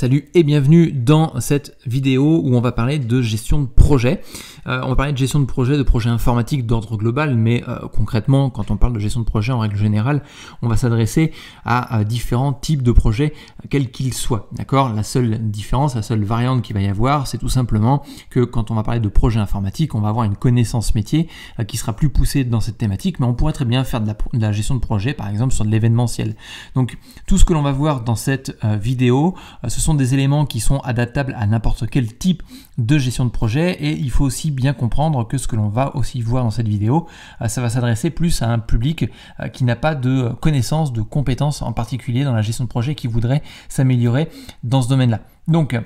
Salut et bienvenue dans cette vidéo où on va parler de gestion de projet. Euh, on va parler de gestion de projet, de projet informatique d'ordre global, mais euh, concrètement, quand on parle de gestion de projet en règle générale, on va s'adresser à, différents types de projets, quels qu'ils soient. D'accord? La seule différence, la seule variante qu'il va y avoir, c'est tout simplement que quand on va parler de projet informatique, on va avoir une connaissance métier euh, qui sera plus poussée dans cette thématique, mais on pourrait très bien faire de la, gestion de projet, par exemple, sur de l'événementiel. Donc, tout ce que l'on va voir dans cette vidéo, ce ce des éléments qui sont adaptables à n'importe quel type de gestion de projet et il faut aussi bien comprendre que ce que l'on va aussi voir dans cette vidéo, euh, ça va s'adresser plus à un public euh, qui n'a pas de connaissances, de compétences en particulier dans la gestion de projet qui voudrait s'améliorer dans ce domaine-là. Donc,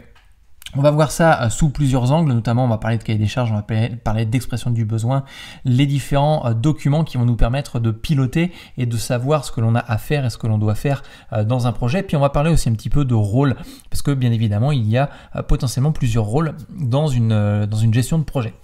on va voir ça euh, sous plusieurs angles, notamment on va parler de cahier des charges, on va parler d'expression du besoin, les différents euh, documents qui vont nous permettre de piloter et de savoir ce que l'on a à faire et ce que l'on doit faire euh, dans un projet. Puis on va parler aussi un petit peu de rôle, parce que bien évidemment il y a potentiellement plusieurs rôles dans une, dans une gestion de projet.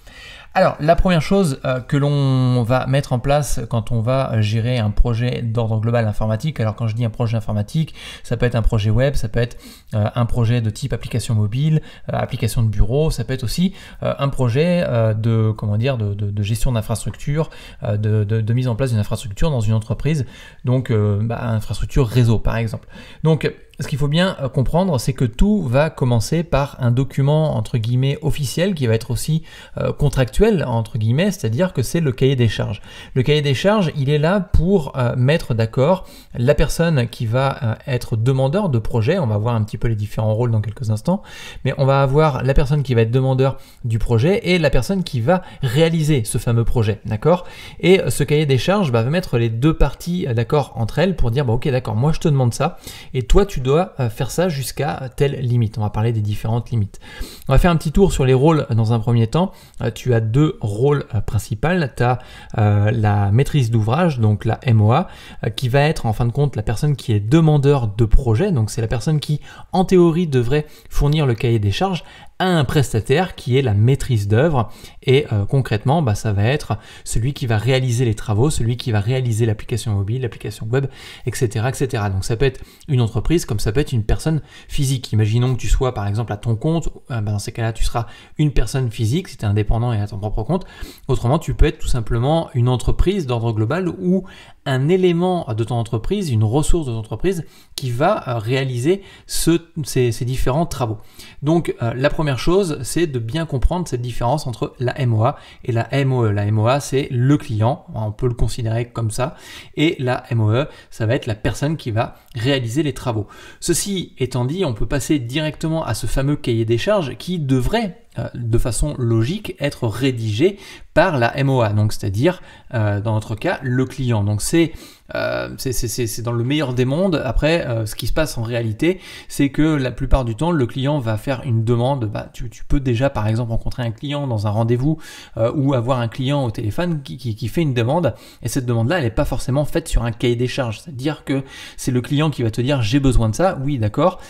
Alors, la première chose euh, que l'on va mettre en place quand on va gérer un projet d'ordre global informatique, alors quand je dis un projet informatique, ça peut être un projet web, ça peut être euh, un projet de type application mobile, euh, application de bureau, ça peut être aussi un projet de comment dire de, gestion d'infrastructure, de, mise en place d'une infrastructure dans une entreprise, donc bah, infrastructure réseau par exemple. Donc ce qu'il faut bien euh, comprendre, c'est que tout va commencer par un document entre guillemets officiel qui va être aussi euh, contractuel entre guillemets, c'est-à-dire que c'est le cahier des charges. Le cahier des charges, il est là pour euh, mettre d'accord la personne qui va être demandeur de projet. On va voir un petit peu les différents rôles dans quelques instants, mais on va avoir la personne qui va être demandeur du projet et la personne qui va réaliser ce fameux projet, d'accord? Et ce cahier des charges va mettre les deux parties d'accord entre elles pour dire bah, ok d'accord, moi je te demande ça et toi tu dois euh, faire ça jusqu'à telle limite. On va parler des différentes limites. On va faire un petit tour sur les rôles dans un premier temps. Euh, tu as deux rôles euh, principaux. Tu as la maîtrise d'ouvrage, donc la MOA, qui va être en fin de compte la personne qui est demandeur de projet. Donc c'est la personne qui, en théorie, devrait fournir le cahier des charges un prestataire qui est la maîtrise d'œuvre et euh, concrètement bah, ça va être celui qui va réaliser les travaux, celui qui va réaliser l'application mobile, l'application web, etc., etc. Donc ça peut être une entreprise comme ça peut être une personne physique. Imaginons que tu sois par exemple à ton compte, euh, bah, dans ces cas-là tu seras une personne physique si tu es indépendant et à ton propre compte. Autrement tu peux être tout simplement une entreprise d'ordre global ou un élément de ton entreprise, une ressource de ton entreprise qui va euh, réaliser ces, différents travaux. Donc euh, la première chose, c'est de bien comprendre cette différence entre la MOA et la MOE. La MOA, c'est le client, on peut le considérer comme ça, et la MOE, ça va être la personne qui va réaliser les travaux. Ceci étant dit, on peut passer directement à ce fameux cahier des charges qui devrait de façon logique être rédigé par la MOA, donc c'est-à-dire euh, dans notre cas le client. Donc c'est euh, c'est dans le meilleur des mondes. Après, euh, ce qui se passe en réalité, c'est que la plupart du temps, le client va faire une demande. Bah, tu, peux déjà, par exemple, rencontrer un client dans un rendez-vous euh, ou avoir un client au téléphone qui, fait une demande. Et cette demande-là, elle n'est pas forcément faite sur un cahier des charges. C'est-à-dire que c'est le client qui va te dire j'ai besoin de ça. Oui, d'accord.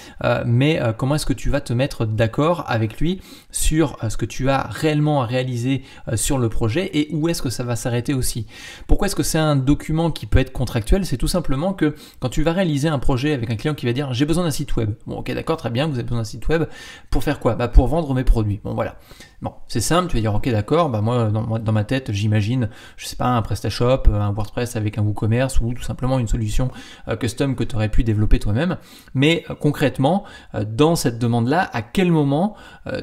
mais comment est-ce que tu vas te mettre d'accord avec lui sur ce que tu as réellement à réaliser sur le projet et où est-ce que ça va s'arrêter aussi? Pourquoi est-ce que c'est un document qui peut être c'est tout simplement que quand tu vas réaliser un projet avec un client qui va dire j'ai besoin d'un site web. Bon, ok, d'accord, très bien, vous avez besoin d'un site web pour faire quoi? Bah pour vendre mes produits. Bon, voilà. Bon, c'est simple, tu vas dire ok d'accord, bah moi dans, ma tête j'imagine, je sais pas, un PrestaShop, euh, un WordPress avec un WooCommerce ou tout simplement une solution euh, custom que tu aurais pu développer toi-même. Mais euh, concrètement, dans cette demande-là, à quel moment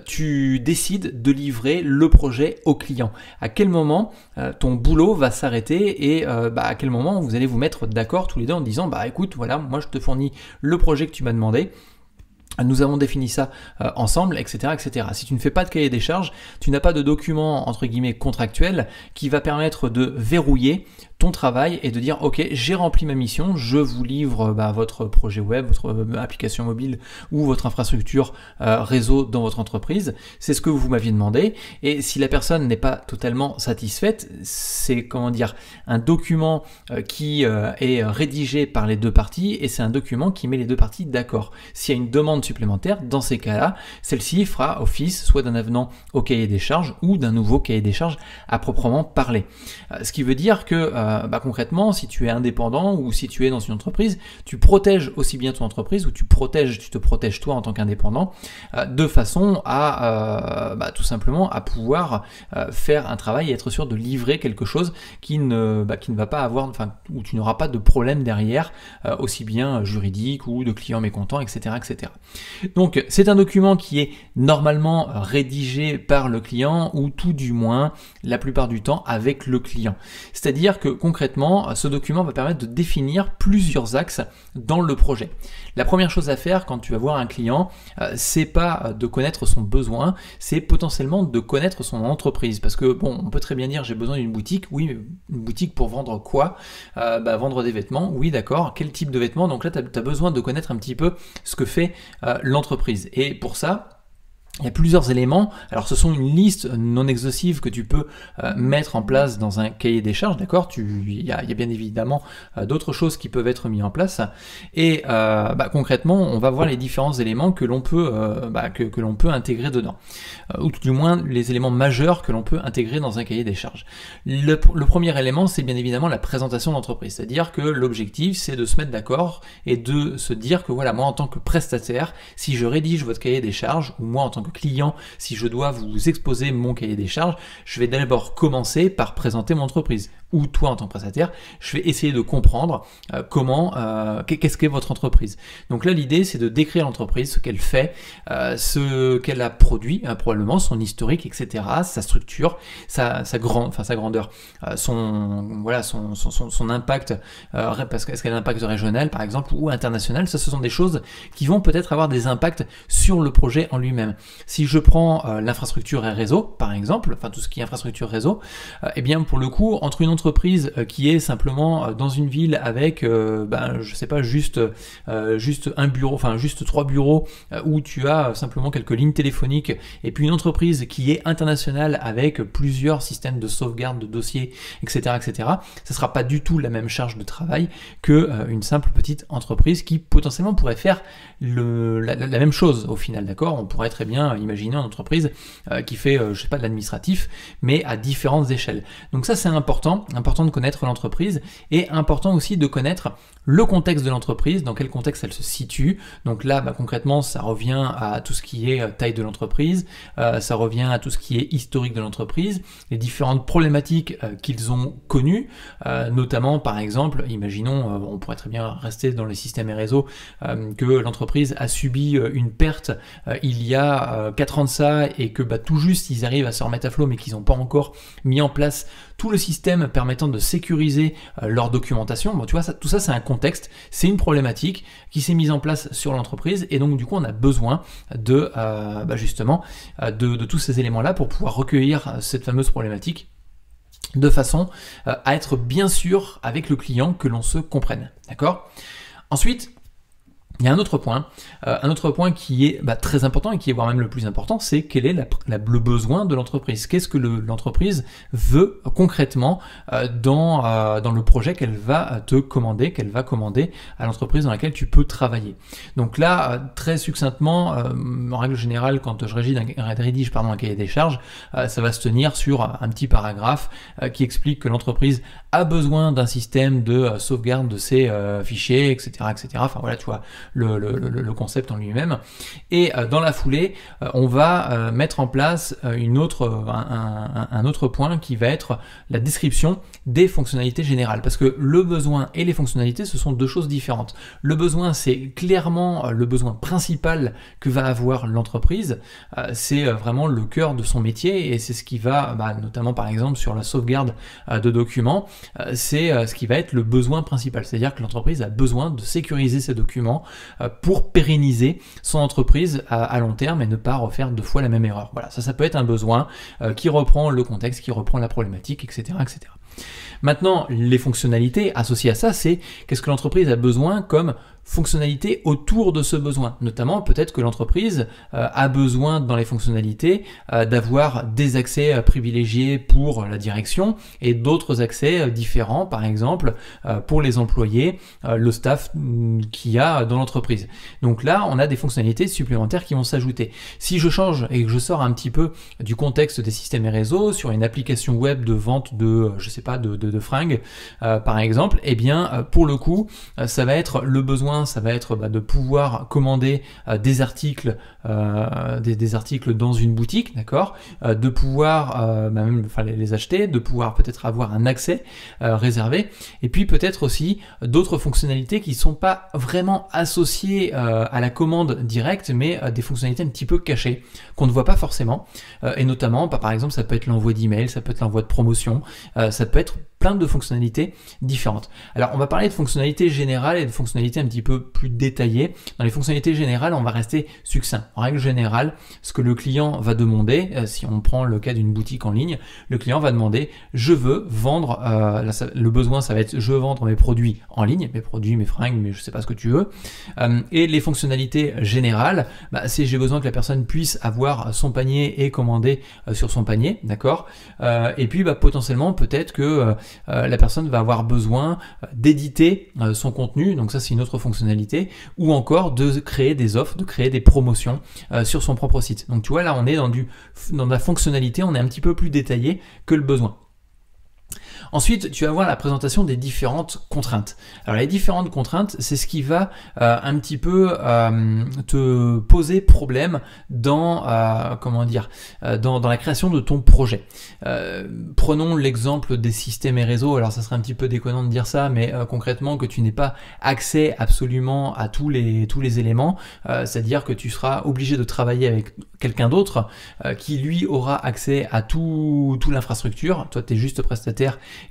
tu décides de livrer le projet au client? À quel moment ton boulot va s'arrêter et bah, à quel moment vous allez vous mettre d'accord tous les deux en disant bah écoute voilà, moi je te fournis le projet que tu m'as demandé nous avons défini ça euh, ensemble, etc., etc. Si tu ne fais pas de cahier des charges, tu n'as pas de document entre guillemets contractuel qui va permettre de verrouiller ton travail et de dire ok j'ai rempli ma mission, je vous livre bah, votre projet web, votre euh, application mobile ou votre infrastructure euh, réseau dans votre entreprise, c'est ce que vous m'aviez demandé et si la personne n'est pas totalement satisfaite, c'est comment dire un document euh, qui est rédigé par les deux parties et c'est un document qui met les deux parties d'accord. S'il y a une demande supplémentaire, dans ces cas-là, celle-ci fera office soit d'un avenant au cahier des charges ou d'un nouveau cahier des charges à proprement parler. ce qui veut dire que bah, concrètement, si tu es indépendant ou si tu es dans une entreprise, tu protèges aussi bien ton entreprise ou tu protèges, tu te protèges toi en tant qu'indépendant, de façon à bah, tout simplement à pouvoir faire un travail et être sûr de livrer quelque chose qui ne, bah, qui ne va pas avoir, enfin, où tu n'auras pas de problème derrière, aussi bien juridique ou de clients mécontents, etc., etc. Donc c'est un document qui est normalement rédigé par le client ou tout du moins la plupart du temps avec le client. C'est-à-dire que concrètement, ce document va permettre de définir plusieurs axes dans le projet. La première chose à faire quand tu vas voir un client, euh, c'est pas de connaître son besoin, c'est potentiellement de connaître son entreprise. Parce que bon, on peut très bien dire j'ai besoin d'une boutique. Oui, mais une boutique pour vendre quoi? Euh, bah, Vendre des vêtements. Oui, d'accord. Quel type de vêtements? Donc là, tu as, besoin de connaître un petit peu ce que fait euh, l'entreprise. Et pour ça, il y a plusieurs éléments. Alors, ce sont une liste non exhaustive que tu peux euh, mettre en place dans un cahier des charges, d'accord? Il, y a, bien évidemment euh, d'autres choses qui peuvent être mises en place. Et euh, bah, concrètement, on va voir les différents éléments que l'on peut, bah, que, peut intégrer dedans, ou tout du moins les éléments majeurs que l'on peut intégrer dans un cahier des charges. Le, le premier élément, c'est bien évidemment la présentation de l'entreprise, c'est-à-dire que l'objectif, c'est de se mettre d'accord et de se dire que voilà, moi en tant que prestataire, si je rédige votre cahier des charges, ou moi en tant que client, si je dois vous exposer mon cahier des charges, je vais d'abord commencer par présenter mon entreprise ou toi en tant que prestataire, je vais essayer de comprendre euh, comment, euh, qu'est-ce qu'est votre entreprise. Donc là, l'idée, c'est de décrire l'entreprise, ce qu'elle fait, euh, ce qu'elle a produit, probablement son historique, etc., sa structure, sa, grandeur, son, impact, parce qu'est-ce qu'elle a un impact régional, par exemple, ou international. Ça, ce sont des choses qui vont peut-être avoir des impacts sur le projet en lui-même. Si je prends l'infrastructure et réseau, par exemple, enfin tout ce qui est infrastructure réseau, eh bien, pour le coup, entre une entreprise euh, qui est simplement euh, dans une ville avec, euh, ben, je sais pas, juste, juste un bureau, enfin juste trois bureaux où tu as simplement quelques lignes téléphoniques, et puis une entreprise qui est internationale avec plusieurs systèmes de sauvegarde de dossiers, etc., etc., ça sera pas du tout la même charge de travail que une simple petite entreprise qui potentiellement pourrait faire le, la, même chose au final, d'accord? On pourrait très bien imaginer une entreprise qui fait, je sais pas, de l'administratif, mais à différentes échelles. Donc ça c'est important important de connaître l'entreprise et important aussi de connaître le contexte de l'entreprise, dans quel contexte elle se situe. Donc là, bah, concrètement, ça revient à tout ce qui est euh, taille de l'entreprise, euh, ça revient à tout ce qui est historique de l'entreprise, les différentes problématiques euh, qu'ils ont connues, notamment par exemple, imaginons, on pourrait très bien rester dans les systèmes et réseaux, que l'entreprise a subi une perte il y a 4 ans de ça et que bah, tout juste ils arrivent à se remettre à flot mais qu'ils n'ont pas encore mis en place tout le système permettant de sécuriser leur documentation. Bon, tu vois, tout ça c'est un contexte, c'est une problématique qui s'est mise en place sur l'entreprise et donc du coup on a besoin de euh, bah, justement euh, de, tous ces éléments-là pour pouvoir recueillir cette fameuse problématique de façon euh, à être bien sûr avec le client que l'on se comprenne. D'accord? Ensuite, il y a un autre point, euh, un autre point qui est bah, très important et qui est voire même le plus important, c'est quel est le besoin de l'entreprise. Qu'est-ce que l'entreprise veut concrètement euh, dans, euh, dans le projet qu'elle va te commander, qu'elle va commander à l'entreprise dans laquelle tu peux travailler. Donc là, très succinctement, en règle générale, quand je rédige un, rédige pardon, un cahier des charges, ça va se tenir sur un petit paragraphe qui explique que l'entreprise a besoin d'un système de sauvegarde de ses fichiers, etc., etc. Enfin voilà, tu vois le, concept en lui-même. Et euh, dans la foulée, euh, on va euh, mettre en place une autre, un, autre point qui va être la description des fonctionnalités générales. Parce que le besoin et les fonctionnalités, ce sont deux choses différentes. Le besoin, c'est clairement le besoin principal que va avoir l'entreprise. C'est vraiment le cœur de son métier et c'est ce qui va, bah, notamment par exemple sur la sauvegarde de documents, c'est ce qui va être le besoin principal. C'est-à-dire que l'entreprise a besoin de sécuriser ses documents pour pérenniser son entreprise à, long terme et ne pas refaire deux fois la même erreur. Voilà, ça, ça peut être un besoin euh, qui reprend le contexte, qui reprend la problématique, etc., etc. Maintenant, les fonctionnalités associées à ça, c'est qu'est-ce que l'entreprise a besoin comme fonctionnalités autour de ce besoin. Notamment, peut-être que l'entreprise euh, a besoin dans les fonctionnalités euh, d'avoir des accès euh, privilégiés pour la direction et d'autres accès différents, par exemple, pour les employés, le staff mm, qu'il y a dans l'entreprise. Donc là, on a des fonctionnalités supplémentaires qui vont s'ajouter. Si je change et que je sors un petit peu du contexte des systèmes et réseaux sur une application web de vente de, je sais pas, de, de, fringues, par exemple, eh bien, pour le coup, ça va être le besoin, ça va être bah, de pouvoir commander des articles, des, articles dans une boutique, d'accord, de pouvoir bah, même enfin, les acheter, de pouvoir peut-être avoir un accès réservé, et puis peut-être aussi d'autres fonctionnalités qui sont pas vraiment associées à la commande directe, mais des fonctionnalités un petit peu cachées qu'on ne voit pas forcément, et notamment, bah, par exemple, ça peut être l'envoi d'email, ça peut être l'envoi de promotion, ça peut être plein de fonctionnalités différentes. Alors on va parler de fonctionnalités générales et de fonctionnalités un petit peu plus détaillées. Dans les fonctionnalités générales, on va rester succinct. En règle générale, ce que le client va demander, euh, si on prend le cas d'une boutique en ligne, le client va demander je veux vendre, euh, le besoin ça va être je veux vendre mes produits en ligne, mes produits, mes fringues, mais je sais pas ce que tu veux. Euh, et les fonctionnalités générales, bah, c'est j'ai besoin que la personne puisse avoir son panier et commander sur son panier, d'accord? Et puis bah, potentiellement peut-être que la personne va avoir besoin euh, d'éditer euh, son contenu, donc ça c'est une autre fonctionnalité, ou encore de créer des offres, de créer des promotions sur son propre site. Donc tu vois là on est dans, du, dans la fonctionnalité, on est un petit peu plus détaillé que le besoin. Ensuite, tu vas voir la présentation des différentes contraintes. Alors les différentes contraintes, c'est ce qui va euh, un petit peu euh, te poser problème dans euh, comment dire dans, la création de ton projet. prenons l'exemple des systèmes et réseaux. Alors ça serait un petit peu déconnant de dire ça, mais concrètement que tu n'aies pas accès absolument à tous les tous les éléments, c'est-à-dire que tu seras obligé de travailler avec quelqu'un d'autre qui lui aura accès à tout, tout l'infrastructure. Toi, tu es juste prestataire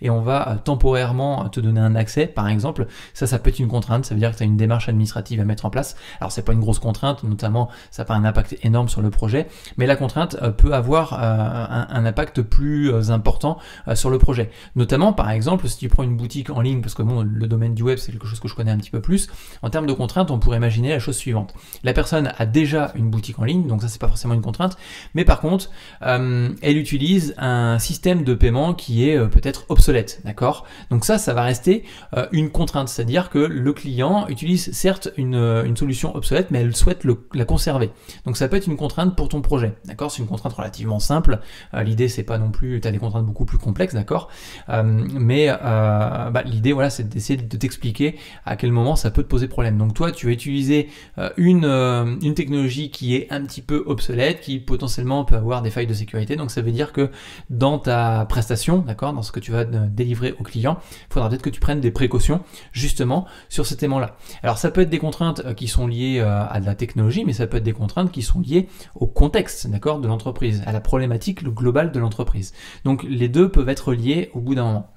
et on va euh, temporairement te donner un accès, par exemple. Ça, ça peut être une contrainte, ça veut dire que tu as une démarche administrative à mettre en place. Alors, c'est pas une grosse contrainte, notamment, ça n'a pas un impact énorme sur le projet, mais la contrainte euh, peut avoir euh, un, impact plus important sur le projet. Notamment, par exemple, si tu prends une boutique en ligne, parce que bon, le domaine du web, c'est quelque chose que je connais un petit peu plus, en termes de contraintes, on pourrait imaginer la chose suivante. La personne a déjà une boutique en ligne, donc ça, c'est pas forcément une contrainte, mais par contre, elle utilise un système de paiement qui est peut-être obsolète, d'accord? Donc ça, ça va rester euh, une contrainte, c'est-à-dire que le client utilise certes une, euh, solution obsolète, mais elle souhaite la conserver. Donc ça peut être une contrainte pour ton projet, d'accord? C'est une contrainte relativement simple. Euh, l'idée, c'est pas non plus, tu as des contraintes beaucoup plus complexes, d'accord? Mais bah, l'idée, voilà, c'est d'essayer de t'expliquer à quel moment ça peut te poser problème. Donc toi, tu vas utiliser une, une technologie qui est un petit peu obsolète, qui potentiellement peut avoir des failles de sécurité. Donc ça veut dire que dans ta prestation, d'accord, dans que tu vas délivrer au client, il faudra peut-être que tu prennes des précautions justement sur cet aimant-là. Alors ça peut être des contraintes euh, qui sont liées euh, à la technologie, mais ça peut être des contraintes qui sont liées au contexte, d'accord, de l'entreprise, à la problématique globale de l'entreprise. Donc les deux peuvent être liés au bout d'un moment.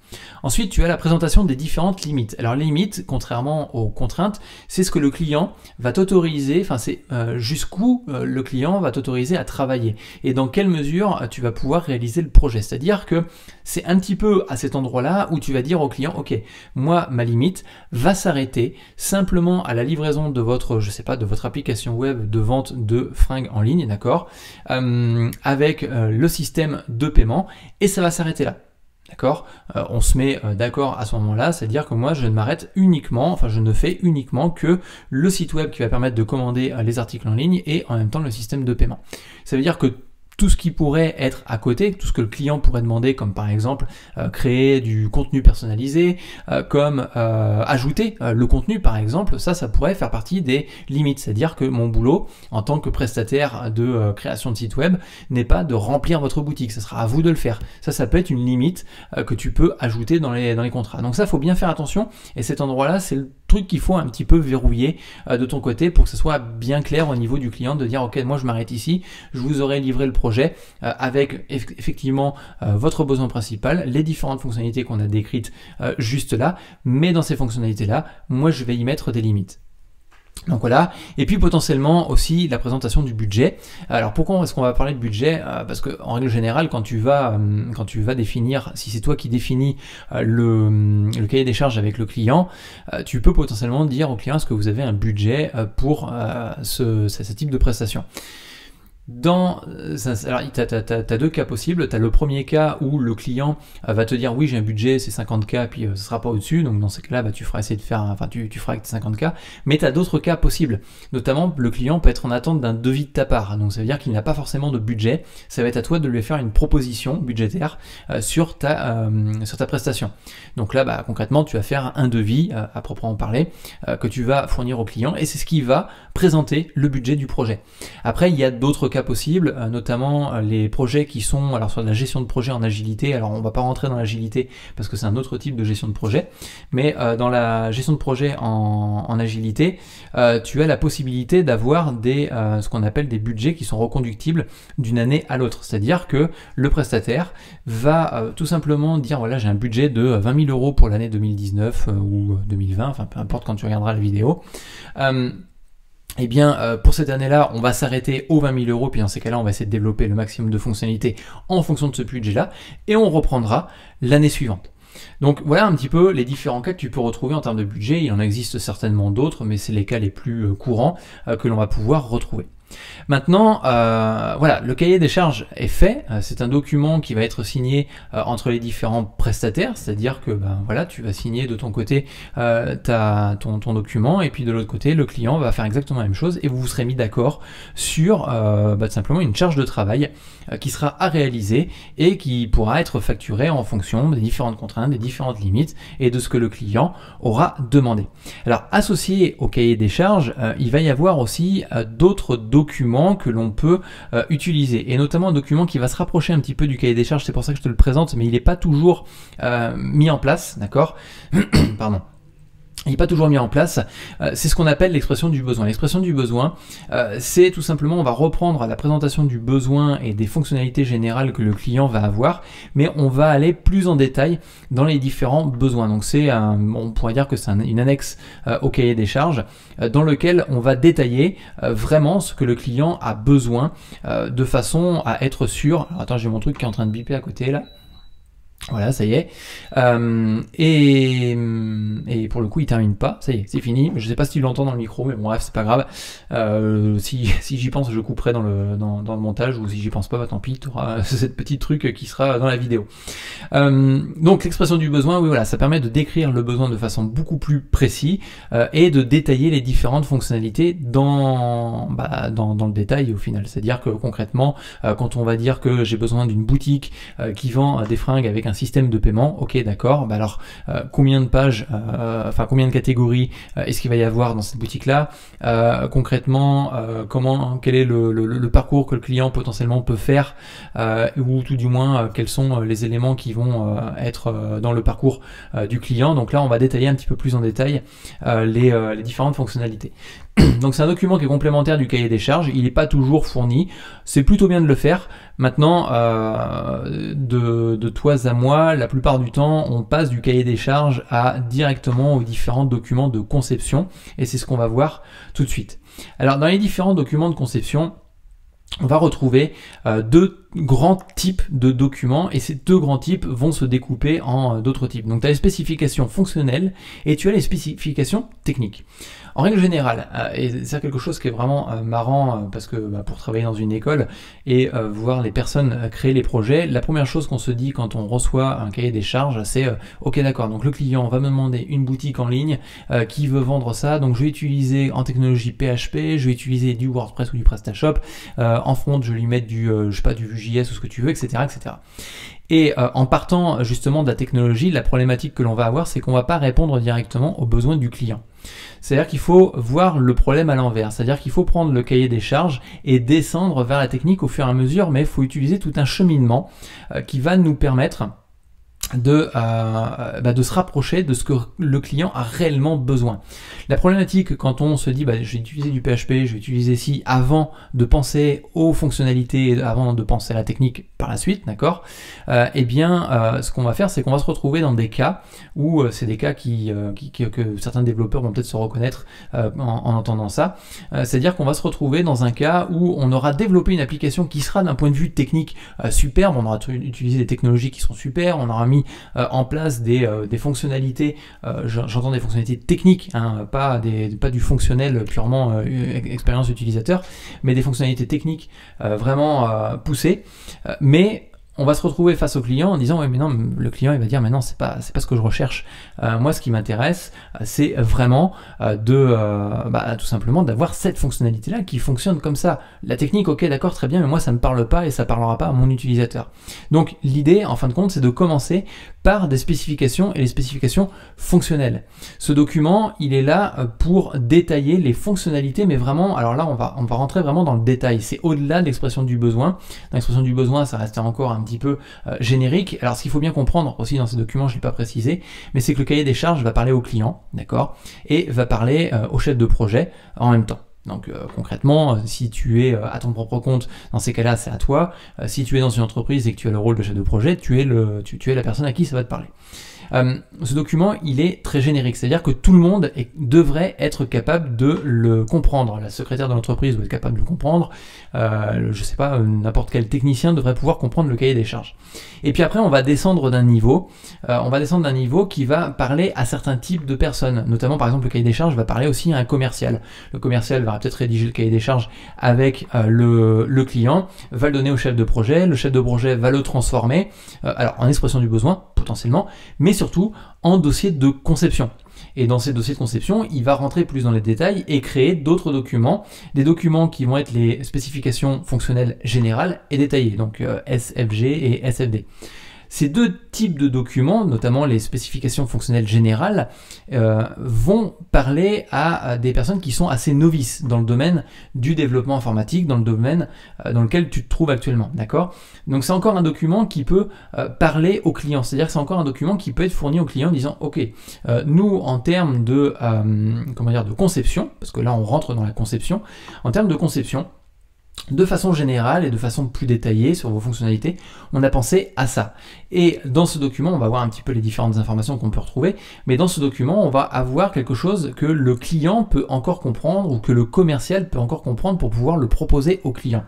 Ensuite, tu as la présentation des différentes limites. Alors, les limites, contrairement aux contraintes, c'est ce que le client va t'autoriser, enfin, c'est euh, jusqu'où euh, le client va t'autoriser à travailler et dans quelle mesure euh, tu vas pouvoir réaliser le projet. C'est-à-dire que c'est un petit peu à cet endroit-là où tu vas dire au client, OK, moi, ma limite va s'arrêter simplement à la livraison de votre, je sais pas, de votre application web de vente de fringues en ligne, d'accord, avec le système de paiement et ça va s'arrêter là. D'accord euh, On se met euh, d'accord à ce moment-là, c'est-à-dire que moi je ne m'arrête uniquement, enfin je ne fais uniquement que le site web qui va permettre de commander euh, les articles en ligne et en même temps le système de paiement. Ça veut dire que tout ce qui pourrait être à côté, tout ce que le client pourrait demander, comme par exemple euh, créer du contenu personnalisé, euh, comme euh, ajouter le contenu par exemple, ça, ça pourrait faire partie des limites. C'est-à-dire que mon boulot en tant que prestataire de création de site web n'est pas de remplir votre boutique, ça sera à vous de le faire. Ça, ça peut être une limite que tu peux ajouter dans les, dans les contrats. Donc ça, faut bien faire attention. Et cet endroit-là, c'est le truc qu'il faut un petit peu verrouiller euh, de ton côté pour que ce soit bien clair au niveau du client de dire ok moi je m'arrête ici, je vous aurai livré le projet euh, avec effectivement euh, votre besoin principal, les différentes fonctionnalités qu'on a décrites juste là, mais dans ces fonctionnalités là, moi je vais y mettre des limites. Donc voilà, et puis potentiellement aussi la présentation du budget. Alors pourquoi est-ce qu'on va parler de budget? Euh, Parce que en règle générale, quand tu vas, euh, quand tu vas définir, si c'est toi qui définis euh, le, le, cahier des charges avec le client, tu peux potentiellement dire au client est-ce que vous avez un budget pour ce, ce type de prestation? Dans, alors, tu as, deux cas possibles. Tu as le premier cas où le client euh, va te dire oui, j'ai un budget, c'est 50K, puis euh, ce sera pas au-dessus. Donc, dans ces cas-là, bah, tu feras essayer de faire, enfin, tu, tu feras avec tes 50K. Mais tu as d'autres cas possibles. Notamment, le client peut être en attente d'un devis de ta part. Donc, ça veut dire qu'il n'a pas forcément de budget. Ça va être à toi de lui faire une proposition budgétaire euh, sur, ta, sur ta prestation. Donc là, bah, concrètement, tu vas faire un devis, à proprement parler, que tu vas fournir au client et c'est ce qui va présenter le budget du projet. Après, il y a d'autres cas possibles, euh, notamment euh, les projets qui sont alors sur la gestion de projet en agilité. Alors on va pas rentrer dans l'agilité parce que c'est un autre type de gestion de projet, mais euh, dans la gestion de projet en, agilité, tu as la possibilité d'avoir des ce qu'on appelle des budgets qui sont reconductibles d'une année à l'autre. C'est-à-dire que le prestataire va tout simplement dire voilà j'ai un budget de 20 000 euros pour l'année 2019 ou 2020, enfin peu importe quand tu regarderas la vidéo eh bien, euh, pour cette année-là, on va s'arrêter aux 20 000 euros, puis dans ces cas-là, on va essayer de développer le maximum de fonctionnalités en fonction de ce budget-là, et on reprendra l'année suivante. Donc voilà un petit peu les différents cas que tu peux retrouver en termes de budget. Il en existe certainement d'autres, mais c'est les cas les plus euh, courants euh, que l'on va pouvoir retrouver. Maintenant, euh, voilà, le cahier des charges est fait. Euh, c'est un document qui va être signé euh, entre les différents prestataires, c'est-à-dire que ben voilà, tu vas signer de ton côté ton, document. Et puis de l'autre côté, le client va faire exactement la même chose. Et vous vous serez mis d'accord sur bah, simplement une charge de travail qui sera à réaliser et qui pourra être facturée en fonction des différentes contraintes, des différentes limites et de ce que le client aura demandé. Alors associé au cahier des charges, il va y avoir aussi d'autres documents document que l'on peut euh, utiliser et notamment un document qui va se rapprocher un petit peu du cahier des charges, c'est pour ça que je te le présente, mais il n'est pas toujours euh, mis en place, d'accord? Pardon il n'est pas toujours mis en place. Euh, c'est ce qu'on appelle l'expression du besoin. L'expression du besoin, euh, c'est tout simplement, on va reprendre la présentation du besoin et des fonctionnalités générales que le client va avoir, mais on va aller plus en détail dans les différents besoins. Donc c'est, on pourrait dire que c'est une annexe euh, au cahier des charges dans lequel on va détailler vraiment ce que le client a besoin de façon à être sûr. Alors attends, j'ai mon truc qui est en train de biper à côté là. Voilà, ça y est. Euh, et, et, pour le coup, il termine pas. Ça y est, c'est fini. Je sais pas si tu l'entends dans le micro, mais bon, bref, c'est pas grave. Euh, si, si j'y pense, je couperai dans le, dans, dans le montage, ou si j'y pense pas, bah tant pis, tu auras cette petite truc qui sera dans la vidéo. Euh, donc, l'expression du besoin, oui, voilà, ça permet de décrire le besoin de façon beaucoup plus précise euh, et de détailler les différentes fonctionnalités dans, bah, dans, dans le détail au final. C'est-à-dire que concrètement, euh, quand on va dire que j'ai besoin d'une boutique qui vend des fringues avec un système de paiement, ok d'accord, bah alors euh, combien de pages, euh, enfin combien de catégories euh, est-ce qu'il va y avoir dans cette boutique là Concrètement, comment, quel est le, parcours que le client potentiellement peut faire, ou tout du moins quels sont les éléments qui vont être dans le parcours du client? Donc là on va détailler un petit peu plus en détail les différentes fonctionnalités. Donc c'est un document qui est complémentaire du cahier des charges, il n'est pas toujours fourni, c'est plutôt bien de le faire. Maintenant, euh, de, de toi à moi, la plupart du temps, on passe du cahier des charges à directement aux différents documents de conception, et c'est ce qu'on va voir tout de suite. Alors dans les différents documents de conception, on va retrouver euh, deux grands types de documents et ces deux grands types vont se découper en euh, d'autres types. Donc tu as les spécifications fonctionnelles et tu as les spécifications techniques. En règle générale, euh, et c'est quelque chose qui est vraiment euh, marrant parce que bah, pour travailler dans une école et voir les personnes créer les projets, la première chose qu'on se dit quand on reçoit un cahier des charges, c'est ok d'accord, donc le client va me demander une boutique en ligne qui veut vendre ça, donc je vais utiliser en technologie PHP, je vais utiliser du WordPress ou du PrestaShop, en front je vais lui mettre du, je sais pas, du Vue.js ou ce que tu veux, etc. Et en partant justement de la technologie, la problématique que l'on va avoir, c'est qu'on va pas répondre directement aux besoins du client. C'est-à-dire qu'il faut voir le problème à l'envers. C'est-à-dire qu'il faut prendre le cahier des charges et descendre vers la technique au fur et à mesure, mais il faut utiliser tout un cheminement euh, qui va nous permettre de, euh, bah, de se rapprocher de ce que le client a réellement besoin. La problématique quand on se dit bah, je vais utiliser du PHP, je vais utiliser ci avant de penser aux fonctionnalités, avant de penser à la technique, par la suite, d'accord Eh bien, ce qu'on va faire, c'est qu'on va se retrouver dans des cas où c'est des cas qui, que certains développeurs vont peut-être se reconnaître en, en, entendant ça. C'est-à-dire qu'on va se retrouver dans un cas où on aura développé une application qui sera d'un point de vue technique superbe, on aura utilisé des technologies qui sont super, on aura mis en place des, des fonctionnalités, j'entends des fonctionnalités techniques, hein, pas, pas du fonctionnel purement expérience utilisateur, mais des fonctionnalités techniques vraiment poussées. mais on va se retrouver face au client en disant oui mais non le client il va dire mais non c'est pas c'est pas ce que je recherche euh, moi ce qui m'intéresse euh, c'est vraiment euh, de bah, tout simplement d'avoir cette fonctionnalité là qui fonctionne comme ça. La technique ok d'accord très bien mais moi ça ne parle pas et ça parlera pas à mon utilisateur. Donc l'idée en fin de compte c'est de commencer par des spécifications et les spécifications fonctionnelles. Ce document il est là pour détailler les fonctionnalités mais vraiment alors là on va on va rentrer vraiment dans le détail. C'est au-delà de l'expression du besoin. L'expression du besoin ça reste encore un peu euh, générique. Alors ce qu'il faut bien comprendre aussi dans ces documents, je ne l'ai pas précisé, mais c'est que le cahier des charges va parler au client, d'accord, et va parler euh, au chef de projet en même temps. Donc euh, concrètement, si tu es à ton propre compte, dans ces cas-là, c'est à toi. si tu es dans une entreprise et que tu as le rôle de chef de projet, tu es, le, tu, tu es la personne à qui ça va te parler. Euh, ce document, il est très générique, c'est-à-dire que tout le monde devrait être capable de le comprendre. La secrétaire de l'entreprise doit être capable de le comprendre. Euh, je sais pas, n'importe quel technicien devrait pouvoir comprendre le cahier des charges. Et puis après, on va descendre d'un niveau. Euh, on va descendre d'un niveau qui va parler à certains types de personnes. Notamment, par exemple, le cahier des charges va parler aussi à un commercial. Le commercial va peut-être rédiger le cahier des charges avec euh, le, le, client, va le donner au chef de projet. Le chef de projet va le transformer, alors en expression du besoin potentiellement, mais surtout en dossier de conception. Et dans ces dossiers de conception, il va rentrer plus dans les détails et créer d'autres documents, des documents qui vont être les spécifications fonctionnelles générales et détaillées, donc euh, SFG et SFD. Ces deux types de documents, notamment les spécifications fonctionnelles générales, euh, vont parler à, des personnes qui sont assez novices dans le domaine du développement informatique, dans le domaine euh, dans lequel tu te trouves actuellement. D'accord? Donc c'est encore un document qui peut euh, parler au client. C'est-à-dire que c'est encore un document qui peut être fourni au client en disant OK, nous en termes de comment dire de conception, parce que là on rentre dans la conception, en termes de conception, de façon générale et de façon plus détaillée sur vos fonctionnalités, on a pensé à ça. Et dans ce document, on va voir un petit peu les différentes informations qu'on peut retrouver, mais dans ce document, on va avoir quelque chose que le client peut encore comprendre ou que le commercial peut encore comprendre pour pouvoir le proposer au client.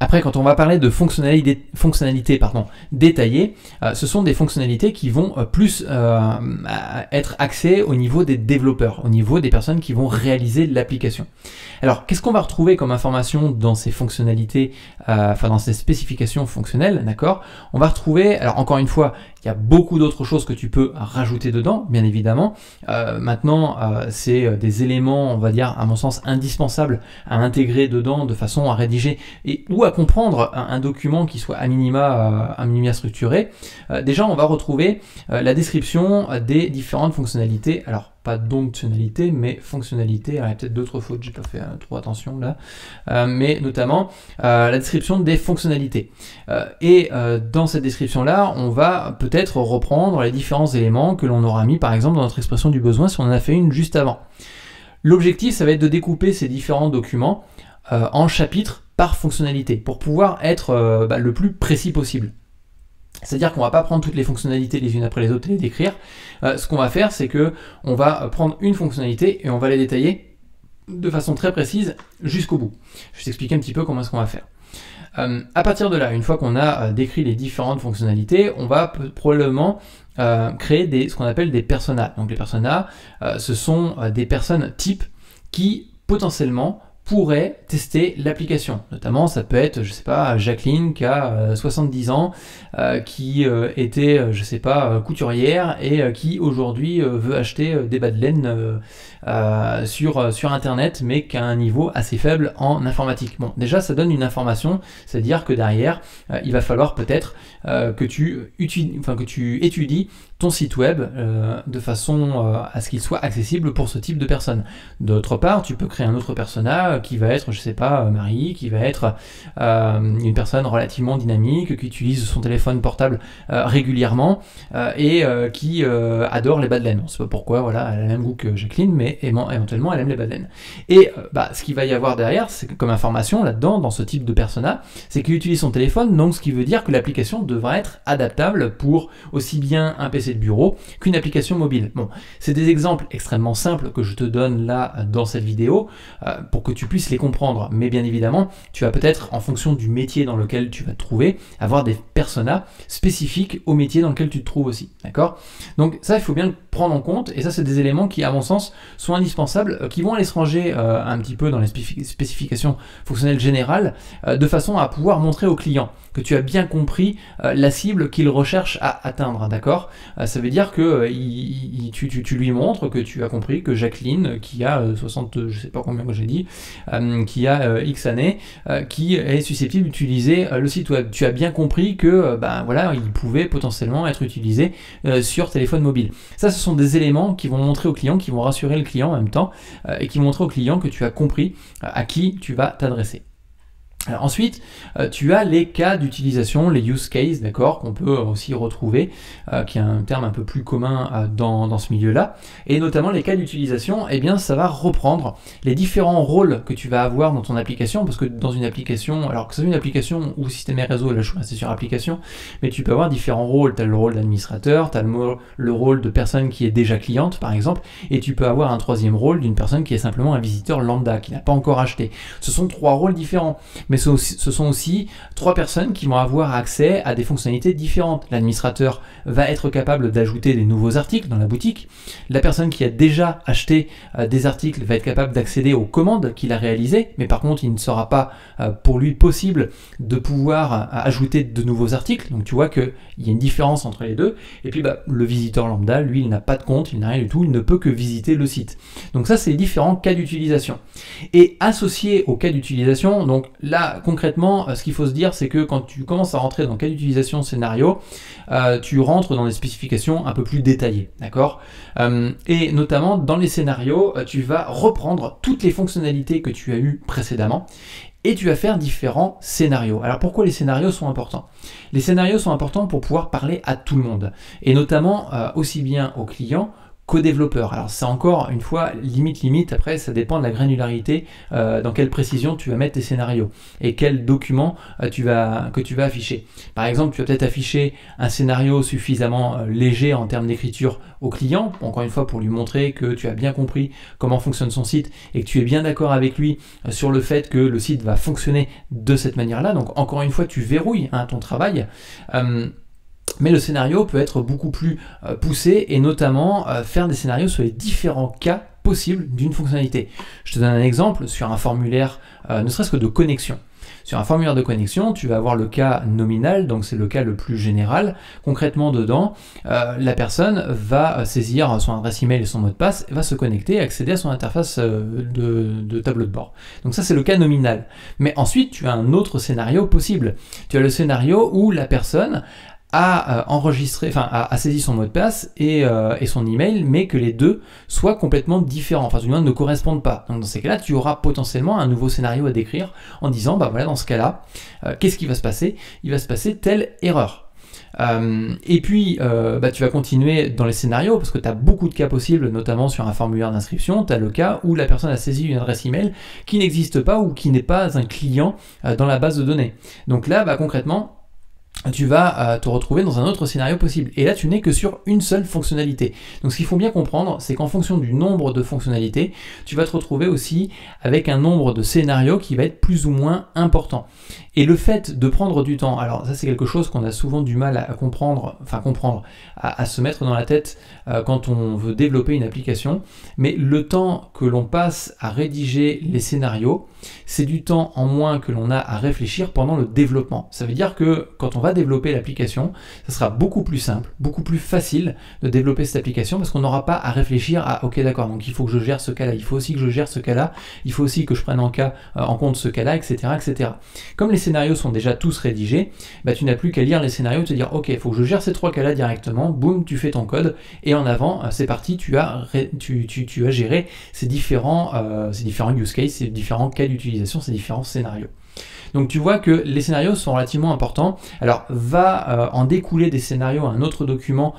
Après, quand on va parler de fonctionnalités, détaillées, euh, ce sont des fonctionnalités qui vont euh, plus euh, être axées au niveau des développeurs, au niveau des personnes qui vont réaliser l'application. Alors, qu'est-ce qu'on va retrouver comme information dans ces fonctionnalités, enfin dans ces spécifications fonctionnelles, d'accord? On va retrouver, alors encore une fois, il y a beaucoup d'autres choses que tu peux rajouter dedans, bien évidemment. maintenant, c'est des éléments, on va dire, à mon sens, indispensables à intégrer dedans de façon à rédiger et ou à comprendre un, document qui soit à minima, à minima structuré, euh, déjà on va retrouver euh, la description des différentes fonctionnalités. Alors pas d'onctionnalité, mais fonctionnalité. il y a peut-être d'autres fautes, j'ai pas fait euh, trop attention là. mais notamment la description des fonctionnalités. et dans cette description-là, on va peut-être reprendre les différents éléments que l'on aura mis par exemple dans notre expression du besoin si on en a fait une juste avant. L'objectif, ça va être de découper ces différents documents en chapitres par fonctionnalité pour pouvoir être euh, bah, le plus précis possible. C'est-à-dire qu'on va pas prendre toutes les fonctionnalités les unes après les autres et les décrire. Euh, ce qu'on va faire, c'est que on va prendre une fonctionnalité et on va les détailler de façon très précise jusqu'au bout. Je vais t'expliquer un petit peu comment est-ce qu'on va faire. Euh, à partir de là, une fois qu'on a décrit les différentes fonctionnalités, on va probablement créer des, ce qu'on appelle des personas. Donc les personas, ce sont des personnes types qui potentiellement pourrait tester l'application. Notamment, ça peut être, je sais pas, Jacqueline qui a 70 euh, ans, euh, qui euh, était, je sais pas, couturière et qui aujourd'hui veut acheter des bas de laine sur, sur Internet, mais qui a un niveau assez faible en informatique. Bon, déjà, ça donne une information, c'est-à-dire que derrière, il va falloir peut-être que, tu étudies ton site web de façon à ce qu'il soit accessible pour ce type de personnes. D'autre part, tu peux créer un autre personnage qui va être, je sais pas, Marie, qui va être une personne relativement dynamique, qui utilise son téléphone portable régulièrement et qui adore les badlands. On sait pas pourquoi, voilà, elle a le même goût que Jacqueline, mais éventuellement elle aime les badlands. Et bah, ce qu'il va y avoir derrière, c'est comme information là-dedans, dans ce type de persona, c'est qu'il utilise son téléphone, donc ce qui veut dire que l'application devra être adaptable pour aussi bien un PC de bureau qu'une application mobile. Bon, c'est des exemples extrêmement simples que je te donne là dans cette vidéo euh, pour que tu puisses les comprendre. Mais bien évidemment, tu vas peut-être, en fonction du métier dans lequel tu vas te trouver, avoir des personas spécifiques au métier dans lequel tu te trouves aussi. D'accord? Donc ça, il faut bien le prendre en compte. Et ça, c'est des éléments qui, à mon sens, sont indispensables, euh, qui vont aller se ranger euh, un petit peu dans les spécifications fonctionnelles générales, de façon à pouvoir montrer au client que tu as bien compris la cible qu'il recherche à atteindre. D'accord? Ça veut dire que tu, tu, lui montres que tu as compris que Jacqueline, qui a 60, je sais pas combien j'ai dit, euh, qui a euh, X années, euh, qui est susceptible d'utiliser le site web. Tu as bien compris que ben voilà, il pouvait potentiellement être utilisé sur téléphone mobile. Ça, ce sont des éléments qui vont montrer au client, qui vont rassurer le client en même temps, et qui montrer au client que tu as compris à qui tu vas t'adresser ensuite, euh, tu as les cas d'utilisation, les use cases, d'accord, qu'on peut aussi retrouver, euh, qui est un terme un peu plus commun euh, dans, ce milieu-là. Et notamment les cas d'utilisation, eh bien, ça va reprendre les différents rôles que tu vas avoir dans ton application, parce que dans une application, alors que ce soit une application ou système et réseau, là je suis resté sur application, mais tu peux avoir différents rôles. Tu as le rôle d'administrateur, tu as le, rôle de personne qui est déjà cliente, par exemple, et tu peux avoir un troisième rôle d'une personne qui est simplement un visiteur lambda, qui n'a pas encore acheté. Ce sont trois rôles différents. Mais ce sont aussi trois personnes qui vont avoir accès à des fonctionnalités différentes. L'administrateur va être capable d'ajouter des nouveaux articles dans la boutique. La personne qui a déjà acheté euh, des articles va être capable d'accéder aux commandes qu'il a réalisées, mais par contre, il ne sera pas euh, pour lui possible de pouvoir euh, ajouter de nouveaux articles. Donc tu vois qu'il y a une différence entre les deux. Et puis bah, le visiteur lambda, lui, il n'a pas de compte, il n'a rien du tout, il ne peut que visiter le site. Donc ça, c'est les différents cas d'utilisation. Et associé aux cas d'utilisation, donc là, concrètement, euh, ce qu'il faut se dire, c'est que quand tu commences à rentrer dans le cas d'utilisation scénario, euh, tu rentres dans des spécifications un peu plus détaillées, d'accord? Euh, Et notamment, dans les scénarios, tu vas reprendre toutes les fonctionnalités que tu as eues précédemment et tu vas faire différents scénarios. Alors pourquoi les scénarios sont importants? Les scénarios sont importants pour pouvoir parler à tout le monde, et notamment aussi bien aux clients co-développeur. Alors c'est encore une fois limite limite, après ça dépend de la granularité, euh, dans quelle précision tu vas mettre tes scénarios et quel document euh, tu vas, que tu vas afficher. Par exemple, tu vas peut-être afficher un scénario suffisamment euh, léger en termes d'écriture au client, encore une fois pour lui montrer que tu as bien compris comment fonctionne son site et que tu es bien d'accord avec lui sur le fait que le site va fonctionner de cette manière-là. Donc encore une fois, tu verrouilles hein, ton travail. Mais le scénario peut être beaucoup plus euh, poussé et notamment euh, faire des scénarios sur les différents cas possibles d'une fonctionnalité. Je te donne un exemple sur un formulaire, euh, ne serait-ce que de connexion. Sur un formulaire de connexion, tu vas avoir le cas nominal, donc c'est le cas le plus général. Concrètement, dedans, la personne va saisir son adresse email et son mot de passe, va se connecter et accéder à son interface de, de tableau de bord. Donc ça, c'est le cas nominal. Mais ensuite, tu as un autre scénario possible. Tu as le scénario où la personne a euh, enregistré, enfin a, saisi son mot de passe et, euh, et, son email, mais que les deux soient complètement différents, enfin du moins ne correspondent pas. Donc dans ces cas-là, tu auras potentiellement un nouveau scénario à décrire en disant, bah voilà, dans ce cas-là, euh, qu'est-ce qui va se passer? Il va se passer telle erreur. et puis, bah, tu vas continuer dans les scénarios parce que tu as beaucoup de cas possibles, notamment sur un formulaire d'inscription. Tu as le cas où la personne a saisi une adresse email qui n'existe pas ou qui n'est pas un client dans la base de données. Donc là, bah, concrètement, tu vas euh, te retrouver dans un autre scénario possible. Et là, tu n'es que sur une seule fonctionnalité. Donc ce qu'il faut bien comprendre, c'est qu'en fonction du nombre de fonctionnalités, tu vas te retrouver aussi avec un nombre de scénarios qui va être plus ou moins important. Et le fait de prendre du temps, alors ça c'est quelque chose qu'on a souvent du mal à comprendre, enfin comprendre, à, se mettre dans la tête euh, quand on veut développer une application, mais le temps que l'on passe à rédiger les scénarios, c'est du temps en moins que l'on a à réfléchir pendant le développement. Ça veut dire que quand on va développer l'application, ça sera beaucoup plus simple, beaucoup plus facile de développer cette application parce qu'on n'aura pas à réfléchir à ok d'accord, donc il faut que je gère ce cas-là, il faut aussi que je gère ce cas-là, il faut aussi que je prenne en, euh, en compte ce cas-là, etc., etc. Comme les scénarios sont déjà tous rédigés, bah, tu n'as plus qu'à lire les scénarios et te dire ok, il faut que je gère ces trois cas-là directement, boum, tu fais ton code et en avant, euh, c'est parti, tu as, tu, tu, as géré ces différents, euh, ces différents use cases, ces différents cas d'utilisation, ces différents scénarios. Donc tu vois que les scénarios sont relativement importants. Alors va euh, en découler des scénarios à un autre document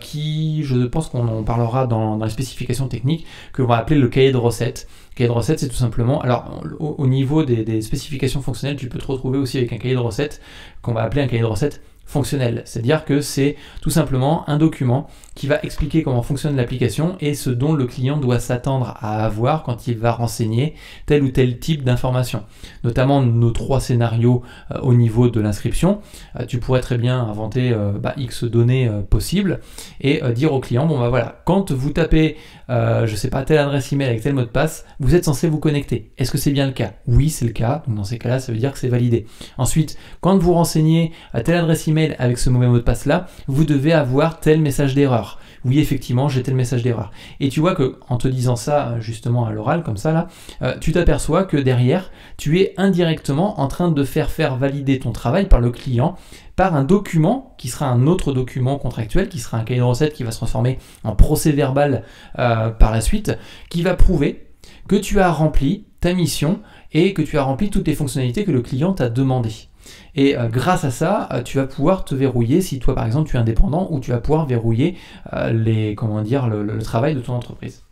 qui, je pense qu'on en parlera dans, les spécifications techniques, que l'on va appeler le cahier de recettes. Le cahier de recettes, c'est tout simplement, alors au, niveau des, des, spécifications fonctionnelles, tu peux te retrouver aussi avec un cahier de recettes qu'on va appeler un cahier de recettes fonctionnel. C'est-à-dire que c'est tout simplement un document qui va expliquer comment fonctionne l'application et ce dont le client doit s'attendre à avoir quand il va renseigner tel ou tel type d'information. Notamment nos trois scénarios euh, au niveau de l'inscription. Euh, tu pourrais très bien inventer euh, bah, X données possibles et dire au client, bon bah voilà, quand vous tapez, je sais pas, telle adresse email avec tel mot de passe, vous êtes censé vous connecter. Est-ce que c'est bien le cas? Oui, c'est le cas. Dans ces cas-là, ça veut dire que c'est validé. Ensuite, quand vous renseignez à telle adresse email avec ce mauvais mot de passe là, vous devez avoir tel message d'erreur oui effectivement j'étais le message d'erreur. Et tu vois que en te disant ça justement à l'oral comme ça là, euh, tu t'aperçois que derrière tu es indirectement en train de faire valider ton travail par le client par un document qui sera un autre document contractuel, qui sera un cahier de recettes qui va se transformer en procès verbal euh, par la suite, qui va prouver que tu as rempli ta mission et que tu as rempli toutes les fonctionnalités que le client t'a demandé. Et euh, grâce à ça, euh, tu vas pouvoir te verrouiller si toi par exemple tu es indépendant ou tu vas pouvoir verrouiller euh, les, comment le travail de ton entreprise.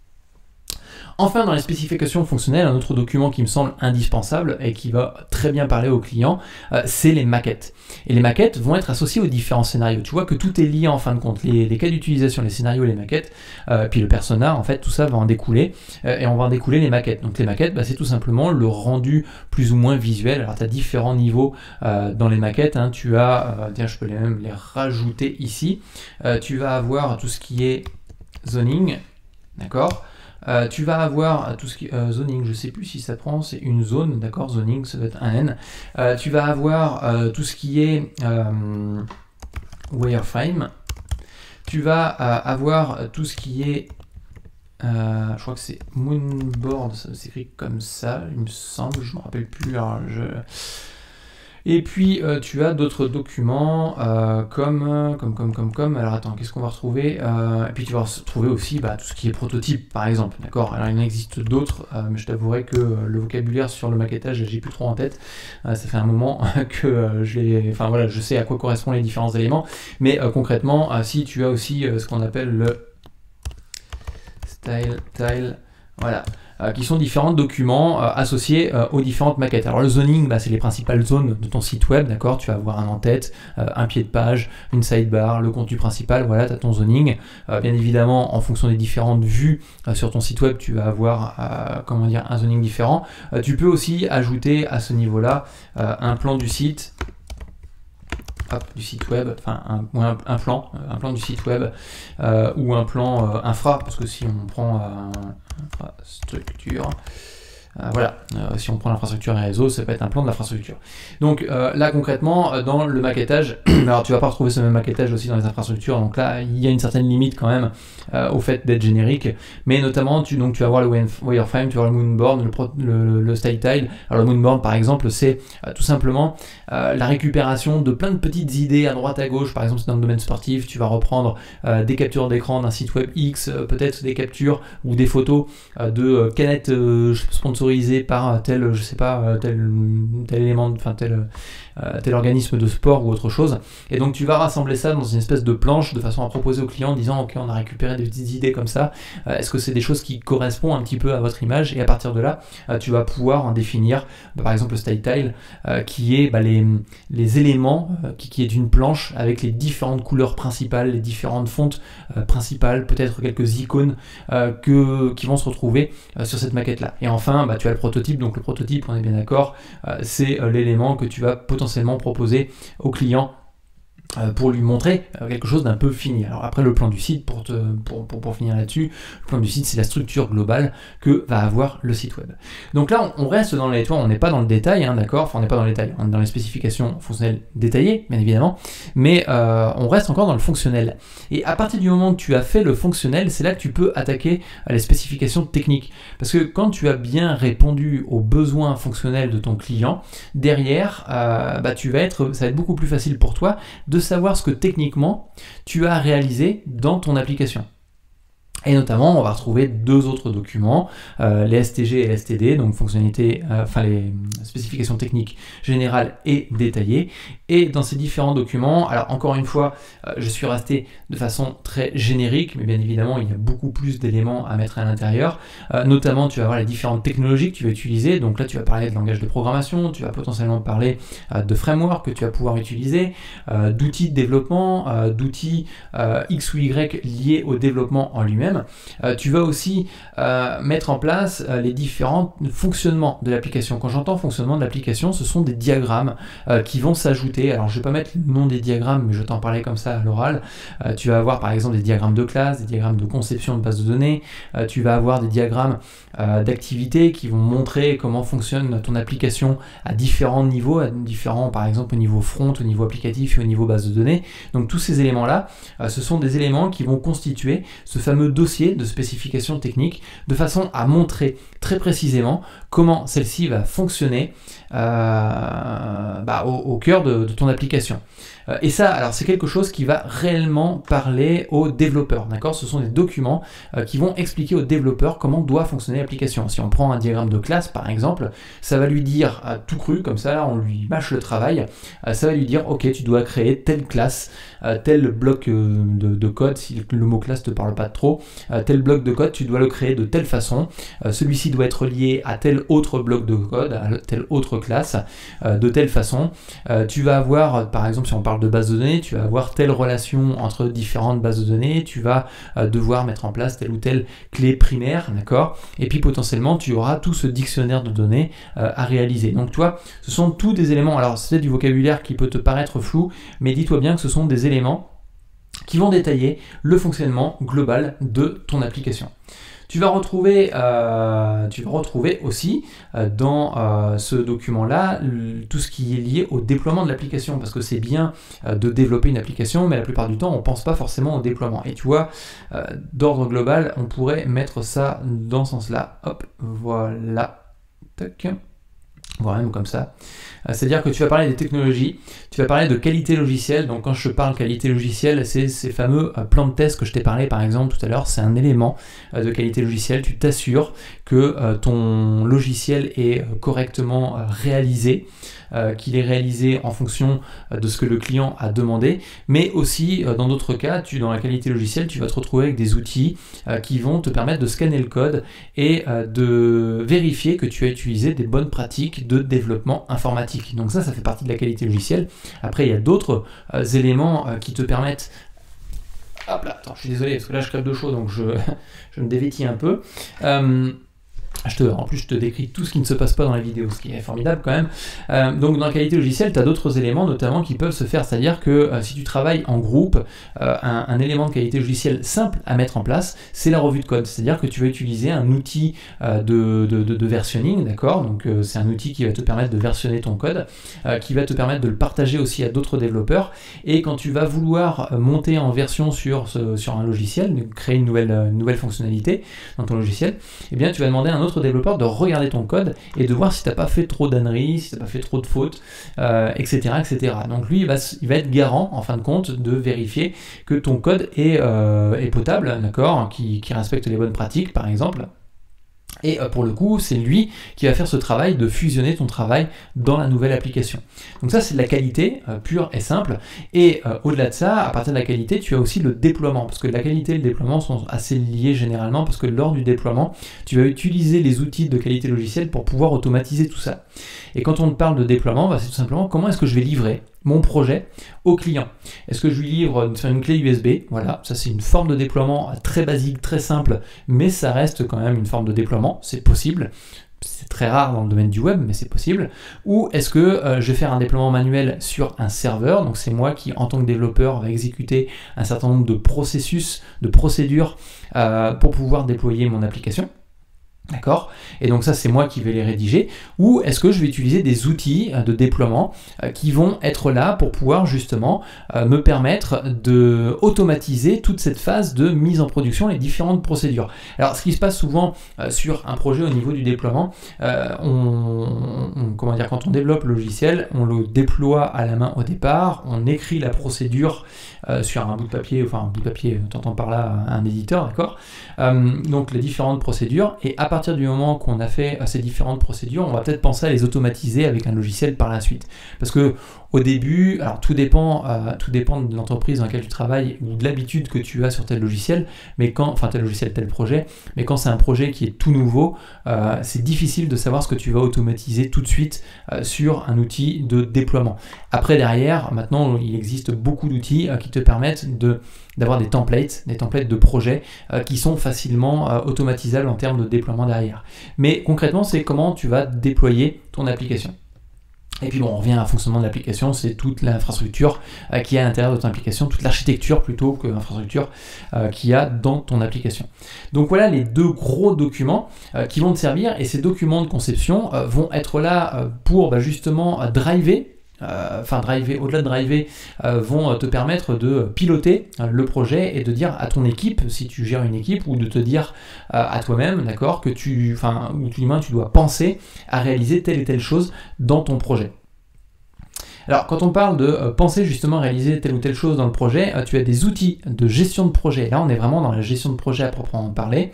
Enfin, dans les spécifications fonctionnelles, un autre document qui me semble indispensable et qui va très bien parler aux clients, euh, c'est les maquettes. Et les maquettes vont être associées aux différents scénarios. Tu vois que tout est lié en fin de compte. Les, cas d'utilisation, les scénarios, les maquettes, euh, puis le persona, en fait, tout ça va en découler. Euh, et on va en découler les maquettes. Donc les maquettes, bah, c'est tout simplement le rendu plus ou moins visuel. Alors tu as différents niveaux dans les maquettes. Hein. Tu as, tiens, je peux les même les rajouter ici. tu vas avoir tout ce qui est zoning, d'accord? Euh, tu vas avoir tout ce qui euh, zoning, je sais plus si ça prend, c'est une zone, d'accord, zoning, ça doit être un N. Euh, tu vas avoir tout ce qui est wireframe. Tu vas avoir tout ce qui est je crois que c'est Moonboard, ça s'écrit comme ça, il me semble, je ne me rappelle plus. Alors je, et puis euh, tu as d'autres documents euh, comme, comme, comme, comme, comme, alors attends, qu'est-ce qu'on va retrouver euh, Et puis tu vas retrouver aussi bah, tout ce qui est prototype par exemple, d'accord? Alors il en existe d'autres, mais je t'avouerai que le vocabulaire sur le maquettage, j'ai plus trop en tête. ça fait un moment que je enfin voilà, je sais à quoi correspondent les différents éléments, mais concrètement, si tu as aussi ce qu'on appelle le style tile, voilà. Euh, qui sont différents documents euh, associés euh, aux différentes maquettes. Alors le zoning, bah, c'est les principales zones de ton site web, d'accord? Tu vas avoir un en-tête, un pied de page, une sidebar, le contenu principal, voilà, tu as ton zoning. bien évidemment, en fonction des différentes vues sur ton site web, tu vas avoir comment dire, un zoning différent. tu peux aussi ajouter à ce niveau-là un plan du site, du site web, enfin un, un, plan, un plan du site web ou un plan infra, parce que si on prend infrastructure. Euh, voilà, euh, si on prend l'infrastructure et réseau, ça peut être un plan de l'infrastructure. Donc euh, là concrètement, dans le maquettage, alors tu vas pas retrouver ce même maquettage aussi dans les infrastructures, donc là il y a une certaine limite quand même au fait d'être générique, mais notamment tu, donc, tu vas voir le wireframe, tu vas voir le moonboard, le, le, style tile. Alors le moonboard par exemple, c'est tout simplement la récupération de plein de petites idées à droite à gauche, par exemple dans le domaine sportif, tu vas reprendre des captures d'écran d'un site web X, peut-être des captures ou des photos de canettes sponsorisées par tel, je sais pas, euh, tel, tel élément, enfin tel, euh, tel organisme de sport ou autre chose. Et donc tu vas rassembler ça dans une espèce de planche de façon à proposer au client en disant ok on a récupéré des petites idées comme ça. Euh, est-ce que c'est des choses qui correspondent un petit peu à votre image? Et à partir de là, tu vas pouvoir en définir, bah, par exemple le style tile, qui est bah, les, les, éléments qui, est une planche avec les différentes couleurs principales, les différentes fontes principales, peut-être quelques icônes que, qui vont se retrouver sur cette maquette là. Et enfin, bah, tu as le prototype, donc le prototype, on est bien d'accord, euh, c'est euh, l'élément que tu vas potentiellement proposer au client euh, pour lui montrer euh, quelque chose d'un peu fini. Alors après le plan du site, pour, te, pour, pour, finir là-dessus, le plan du site c'est la structure globale que va avoir le site web. Donc là on, reste dans les toits, on n'est pas dans le détail, hein, d'accord? Enfin on n'est pas dans le détail, on est dans les spécifications fonctionnelles détaillées, bien évidemment, mais euh, on reste encore dans le fonctionnel. Et à partir du moment que tu as fait le fonctionnel, c'est là que tu peux attaquer les spécifications techniques. Parce que quand tu as bien répondu aux besoins fonctionnels de ton client, derrière, bah, tu vas être, ça va être beaucoup plus facile pour toi de savoir ce que techniquement tu as réalisé dans ton application. Et notamment, on va retrouver deux autres documents, euh, les STG et les STD, donc fonctionnalités, euh, enfin les spécifications techniques générales et détaillées. Et dans ces différents documents, alors encore une fois, euh, je suis resté de façon très générique, mais bien évidemment, il y a beaucoup plus d'éléments à mettre à l'intérieur. notamment, tu vas voir les différentes technologies que tu vas utiliser. Donc là, tu vas parler de langage de programmation, tu vas potentiellement parler de framework que tu vas pouvoir utiliser, d'outils de développement, d'outils X ou Y liés au développement en lui-même. Euh, tu vas aussi euh, mettre en place euh, les différents fonctionnements de l'application. Quand j'entends fonctionnement de l'application, ce sont des diagrammes qui vont s'ajouter. Alors je ne vais pas mettre le nom des diagrammes, mais je t'en parlais comme ça à l'oral. tu vas avoir par exemple des diagrammes de classe, des diagrammes de conception de base de données. tu vas avoir des diagrammes d'activité qui vont montrer comment fonctionne ton application à différents niveaux, à différents par exemple au niveau front, au niveau applicatif et au niveau base de données. Donc tous ces éléments-là, ce sont des éléments qui vont constituer ce fameux dossier de spécifications techniques de façon à montrer très précisément comment celle-ci va fonctionner bah, au, cœur de, ton application. Euh, et ça, alors c'est quelque chose qui va réellement parler aux développeurs, d'accord? Ce sont des documents euh, qui vont expliquer aux développeurs comment doit fonctionner l'application. Si on prend un diagramme de classe, par exemple, ça va lui dire tout cru, comme ça, on lui mâche le travail, ça va lui dire, ok, tu dois créer telle classe, tel bloc de, code, si le mot classe te parle pas trop, tel bloc de code, tu dois le créer de telle façon, celui-ci doit être lié à tel autre bloc de code, à telle autre classe, de telle façon. tu vas avoir, par exemple, si on parle de base de données, tu vas avoir telle relation entre différentes bases de données, tu vas euh, devoir mettre en place telle ou telle clé primaire, d'accord? Et puis potentiellement, tu auras tout ce dictionnaire de données euh, à réaliser. Donc toi, ce sont tous des éléments, alors c'est du vocabulaire qui peut te paraître flou, mais dis-toi bien que ce sont des éléments qui vont détailler le fonctionnement global de ton application. Tu vas retrouver, euh, tu vas retrouver aussi euh, dans euh, ce document-là tout ce qui est lié au déploiement de l'application, parce que c'est bien de développer une application, mais la plupart du temps, on ne pense pas forcément au déploiement. Et tu vois, d'ordre global, on pourrait mettre ça dans ce sens-là. Hop, voilà. Tac. Voilà, même comme ça. Euh, c'est-à-dire que tu vas parler des technologies, tu vas parler de qualité logicielle. Donc quand je parle qualité logicielle, c'est ces fameux euh, plans de test que je t'ai parlé par exemple tout à l'heure. C'est un élément euh, de qualité logicielle. Tu t'assures que ton logiciel est correctement réalisé. Qu'il est réalisé en fonction de ce que le client a demandé, mais aussi dans d'autres cas, tu, dans la qualité logicielle, tu vas te retrouver avec des outils qui vont te permettre de scanner le code et de vérifier que tu as utilisé des bonnes pratiques de développement informatique. Donc ça, ça fait partie de la qualité logicielle. Après, il y a d'autres euh, éléments euh, qui te permettent Hop là, attends, je suis désolé parce que là je crève de chaud donc je, me dévêtis un peu. Euh, je te, en plus, je te décris tout ce qui ne se passe pas dans la vidéo, ce qui est formidable quand même. Euh, donc, dans la qualité logicielle, tu as d'autres éléments, notamment qui peuvent se faire. C'est-à-dire que euh, si tu travailles en groupe, euh, un, élément de qualité logicielle simple à mettre en place, c'est la revue de code. C'est-à-dire que tu vas utiliser un outil de, de, de, versionning, d'accord? Donc, c'est un outil qui va te permettre de versionner ton code, qui va te permettre de le partager aussi à d'autres développeurs. Et quand tu vas vouloir monter en version sur, ce, sur un logiciel, créer une nouvelle, nouvelle fonctionnalité dans ton logiciel, eh bien, tu vas demander à un autre développeur de regarder ton code et de voir si tu n'as pas fait trop d'âneries, si tu n'as pas fait trop de fautes, etc., euh, etc. Donc lui, il va, il va être garant, en fin de compte, de vérifier que ton code est, euh, est potable, d'accord, qui respecte les bonnes pratiques, par exemple. Et euh, pour le coup, c'est lui qui va faire ce travail de fusionner ton travail dans la nouvelle application. Donc ça, c'est de la qualité euh, pure et simple. Et euh, au-delà de ça, à partir de la qualité, tu as aussi le déploiement. Parce que la qualité et le déploiement sont assez liés généralement, parce que lors du déploiement, tu vas utiliser les outils de qualité logicielle pour pouvoir automatiser tout ça. Et quand on parle de déploiement, bah, c'est tout simplement comment est-ce que je vais livrer mon projet au client. Est-ce que je lui livre sur une clé USB Voilà, ça c'est une forme de déploiement très basique, très simple, mais ça reste quand même une forme de déploiement, c'est possible. C'est très rare dans le domaine du web, mais c'est possible. Ou est-ce que euh, je vais faire un déploiement manuel sur un serveur? Donc c'est moi qui, en tant que développeur, va exécuter un certain nombre de processus, de procédures euh, pour pouvoir déployer mon application. D'accord Et donc ça, c'est moi qui vais les rédiger. Ou est-ce que je vais utiliser des outils euh, de déploiement euh, qui vont être là pour pouvoir justement euh, me permettre de automatiser toute cette phase de mise en production, les différentes procédures. Alors, ce qui se passe souvent sur un projet au niveau du déploiement, on, comment dire, quand on développe le logiciel, on le déploie à la main au départ, on écrit la procédure sur un bout de papier, enfin un bout de papier, t'entends par là un éditeur, d'accord? Donc les différentes procédures, et à partir du moment qu'on a fait ces différentes procédures, on va peut-être penser à les automatiser avec un logiciel par la suite. Parce que au début, alors tout dépend, euh, tout dépend de l'entreprise dans laquelle tu travailles ou de l'habitude que tu as sur tel logiciel, mais quand, enfin tel logiciel, tel projet, mais quand c'est un projet qui est tout nouveau, euh, c'est difficile de savoir ce que tu vas automatiser tout de suite euh, sur un outil de déploiement. Après derrière, maintenant il existe beaucoup d'outils qui te permettent de d'avoir des templates, des templates de projets qui sont facilement automatisables en termes de déploiement derrière. Mais concrètement, c'est comment tu vas déployer ton application. Et puis bon, on revient à fonctionnement de l'application, c'est toute l'infrastructure euh, qui est à l'intérieur de ton application, toute l'architecture plutôt que l'infrastructure euh, qu'il y a dans ton application. Donc voilà les deux gros documents euh, qui vont te servir et ces documents de conception vont être là pour bah, justement driver enfin driver, au-delà de driver, vont te permettre de piloter le projet et de dire à ton équipe, si tu gères une équipe, ou de te dire à toi-même, d'accord, que tu, enfin, ou tout du tu dois penser à réaliser telle et telle chose dans ton projet. Alors, quand on parle de euh, penser justement à réaliser telle ou telle chose dans le projet, euh, tu as des outils de gestion de projet. Là, on est vraiment dans la gestion de projet à proprement parler.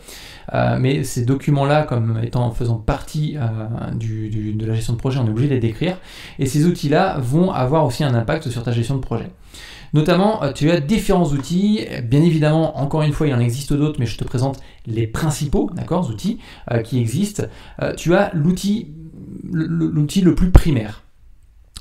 Euh, mais ces documents-là, comme étant faisant partie de la gestion de projet, on est obligé de les décrire. Et ces outils-là vont avoir aussi un impact sur ta gestion de projet. Notamment, tu as différents outils. Bien évidemment, encore une fois, il en existe d'autres, mais je te présente les principaux, outils qui existent. tu as l'outil, l'outil le plus primaire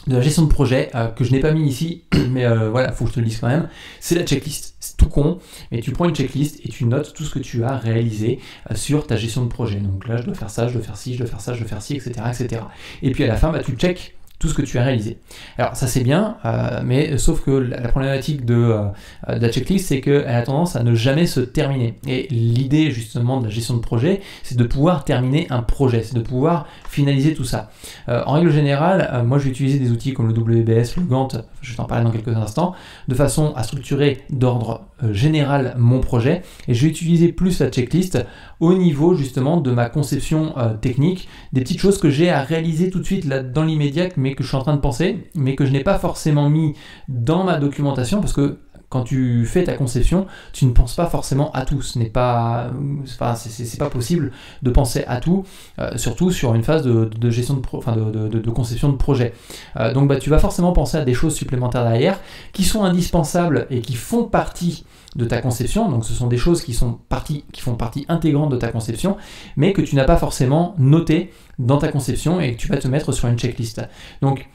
de la gestion de projet euh, que je n'ai pas mis ici, mais euh, voilà, faut que je te le dise quand même. C'est la checklist. C'est tout con, mais tu prends une checklist et tu notes tout ce que tu as réalisé euh, sur ta gestion de projet. Donc là, je dois faire ça, je dois faire ci, je dois faire ça, je dois faire ci, etc., etc. Et puis à la fin, bah, tu check tout ce que tu as réalisé. Alors ça c'est bien, euh, mais sauf que la, problématique de, euh, la checklist, c'est qu'elle a tendance à ne jamais se terminer. Et l'idée justement de la gestion de projet, c'est de pouvoir terminer un projet, c'est de pouvoir finaliser tout ça. Euh, en règle générale, moi je vais des outils comme le WBS, le Gantt, je vais t'en parler dans quelques instants, de façon à structurer d'ordre général mon projet, et je vais utiliser plus la checklist au niveau justement de ma conception technique, des petites choses que j'ai à réaliser tout de suite là dans l'immédiat, mais que je suis en train de penser, mais que je n'ai pas forcément mis dans ma documentation parce que quand tu fais ta conception, tu ne penses pas forcément à tout. Ce n'est pas, c'est pas possible de penser à tout, euh, surtout sur une phase de, gestion de, enfin, de, conception de projet. Euh, donc, bah, tu vas forcément penser à des choses supplémentaires derrière qui sont indispensables et qui font partie de ta conception. Donc, ce sont des choses qui sont partie, qui font partie intégrante de ta conception, mais que tu n'as pas forcément noté dans ta conception et que tu vas te mettre sur une checklist. Donc,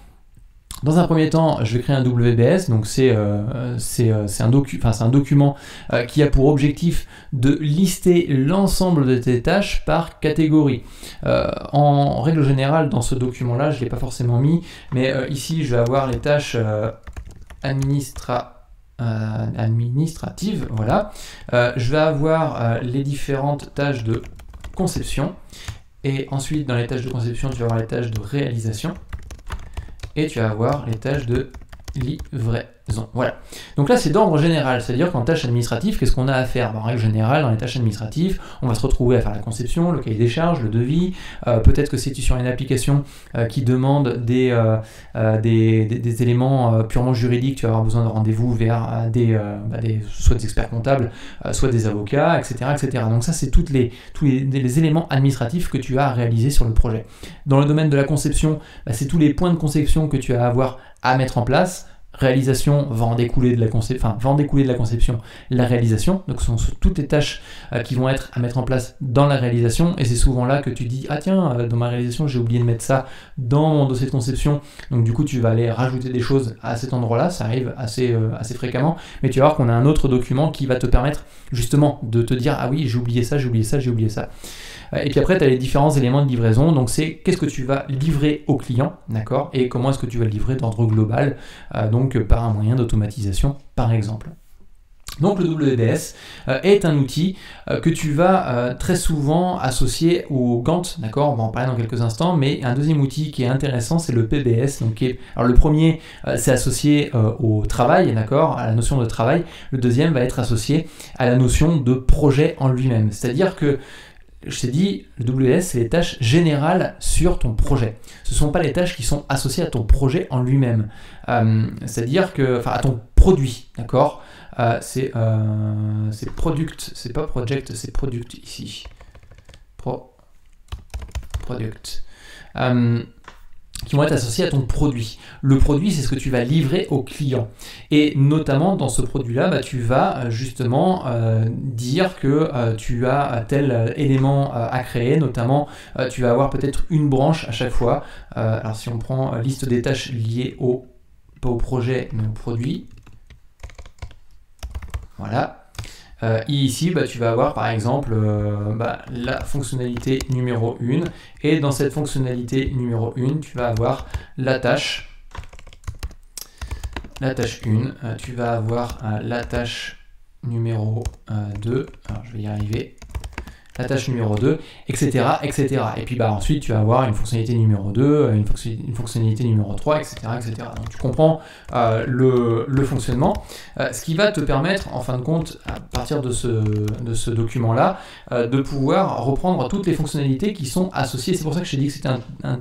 dans un premier temps, je vais créer un WBS, donc c'est euh, euh, un, docu un, document euh, qui a pour objectif de lister l'ensemble de tes tâches par catégorie. en règle générale, dans ce document-là, je ne l'ai pas forcément mis, mais ici, je vais avoir les tâches administratives, voilà. je vais avoir les différentes tâches de conception, et ensuite, dans les tâches de conception, tu vas avoir les tâches de réalisation. Et tu vas avoir les tâches de livraison. Voilà. Donc là, c'est d'ordre général, c'est-à-dire qu'en tâche administrative, qu'est-ce qu'on a à faire? Ben, En règle générale, dans les tâches administratives, on va se retrouver à faire la conception, le cahier des charges, le devis. Euh, peut-être que si tu es sur une application euh, qui demande des, euh, des, éléments purement juridiques, tu vas avoir besoin de rendez-vous vers des, bah, des, soit des experts comptables, soit des avocats, etc. etc. Donc ça, c'est toutes les, tous les, éléments administratifs que tu as à réaliser sur le projet. Dans le domaine de la conception, bah, c'est tous les points de conception que tu as à avoir à mettre en place réalisation va en découler de la, enfin, va en découler de la conception la réalisation. Donc ce sont toutes les tâches euh, qui vont être à mettre en place dans la réalisation. Et c'est souvent là que tu dis ah tiens euh, dans ma réalisation j'ai oublié de mettre ça dans mon dossier de conception. Donc du coup tu vas aller rajouter des choses à cet endroit-là. Ça arrive assez euh, assez fréquemment. Mais tu vas voir qu'on a un autre document qui va te permettre justement de te dire ah oui j'ai oublié ça j'ai oublié ça j'ai oublié ça. Et puis après, tu as les différents éléments de livraison. Donc, c'est qu'est-ce que tu vas livrer au client, d'accord? Et comment est-ce que tu vas le livrer d'ordre global, donc par un moyen d'automatisation, par exemple. Donc le WBS euh, est un outil euh, que tu vas euh, très souvent associer au Gantt, d'accord? On va en parler dans quelques instants, mais un deuxième outil qui est intéressant, c'est le PBS. Donc, alors le premier, c'est associé au travail, d'accord? À la notion de travail. Le deuxième va être associé à la notion de projet en lui-même. C'est-à-dire que je t'ai dit, le WS, c'est les tâches générales sur ton projet. Ce ne sont pas les tâches qui sont associées à ton projet en lui-même. C'est-à-dire que, enfin, à ton produit, d'accord? Euh, euh, c'est product, c'est pas project, c'est product ici. Pro, product. Euh, qui vont être associés à ton produit. Le produit, c'est ce que tu vas livrer au client. Et notamment dans ce produit-là, bah, tu vas justement dire que tu as tel élément à créer, notamment tu vas avoir peut-être une branche à chaque fois. alors si on prend liste des tâches liées au, pas au projet, mais au produit, voilà. Euh, ici, bah, tu vas avoir par exemple euh, bah, la fonctionnalité numéro 1. Et dans cette fonctionnalité numéro 1, tu vas avoir la tâche. La tâche 1. Euh, tu vas avoir la tâche numéro 2. Alors, je vais y arriver la tâche numéro 2, etc., etc. Et puis bah, ensuite, tu vas avoir une fonctionnalité numéro 2, une, fonctionnalité numéro 3, etc., etc. Donc tu comprends euh, le, fonctionnement, euh, ce qui va te permettre, en fin de compte, à partir de ce, de ce document-là, euh, de pouvoir reprendre toutes les fonctionnalités qui sont associées. C'est pour ça que je t'ai dit que c'était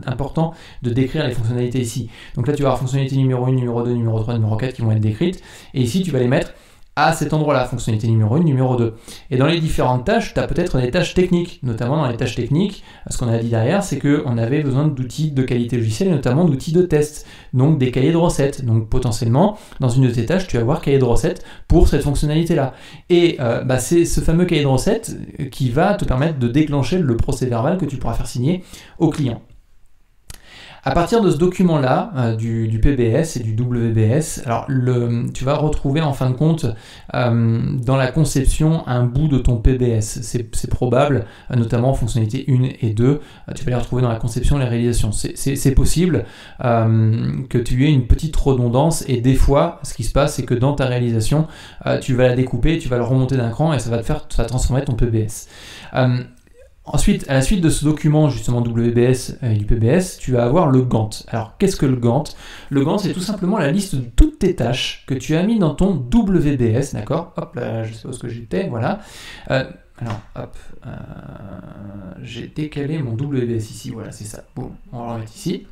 important de décrire les fonctionnalités ici. Donc là, tu vas avoir fonctionnalité numéro 1, numéro 2, numéro 3, numéro 4 qui vont être décrites. Et ici, tu vas les mettre à cet endroit-là, fonctionnalité numéro 1, numéro 2. Et dans les différentes tâches, tu as peut-être des tâches techniques, notamment dans les tâches techniques, ce qu'on a dit derrière, c'est qu'on avait besoin d'outils de qualité logicielle, et notamment d'outils de test, donc des cahiers de recettes. Donc potentiellement, dans une de tes tâches, tu vas avoir cahier de recettes pour cette fonctionnalité-là. Et euh, bah, c'est ce fameux cahier de recettes qui va te permettre de déclencher le procès verbal que tu pourras faire signer au client. À partir de ce document-là, euh, du, PBS et du WBS, alors tu vas retrouver en fin de compte euh, dans la conception un bout de ton PBS. C'est probable, euh, notamment en fonctionnalité 1 et 2, tu vas les retrouver dans la conception et la réalisation. C'est possible que tu aies une petite redondance et des fois, ce qui se passe, c'est que dans ta réalisation, tu vas la découper, tu vas le remonter d'un cran et ça va te faire, ça va transformer ton PBS. Ensuite, à la suite de ce document justement WBS et du PBS, tu vas avoir le Gantt. Alors, qu'est-ce que le Gantt? Le Gantt, c'est tout simplement la liste de toutes tes tâches que tu as mis dans ton WBS, d'accord? Hop, là, je sais où ce que j'étais, voilà. Euh, alors, hop, euh, j'ai décalé mon WBS ici, voilà, c'est ça. Bon, on va le remettre ici.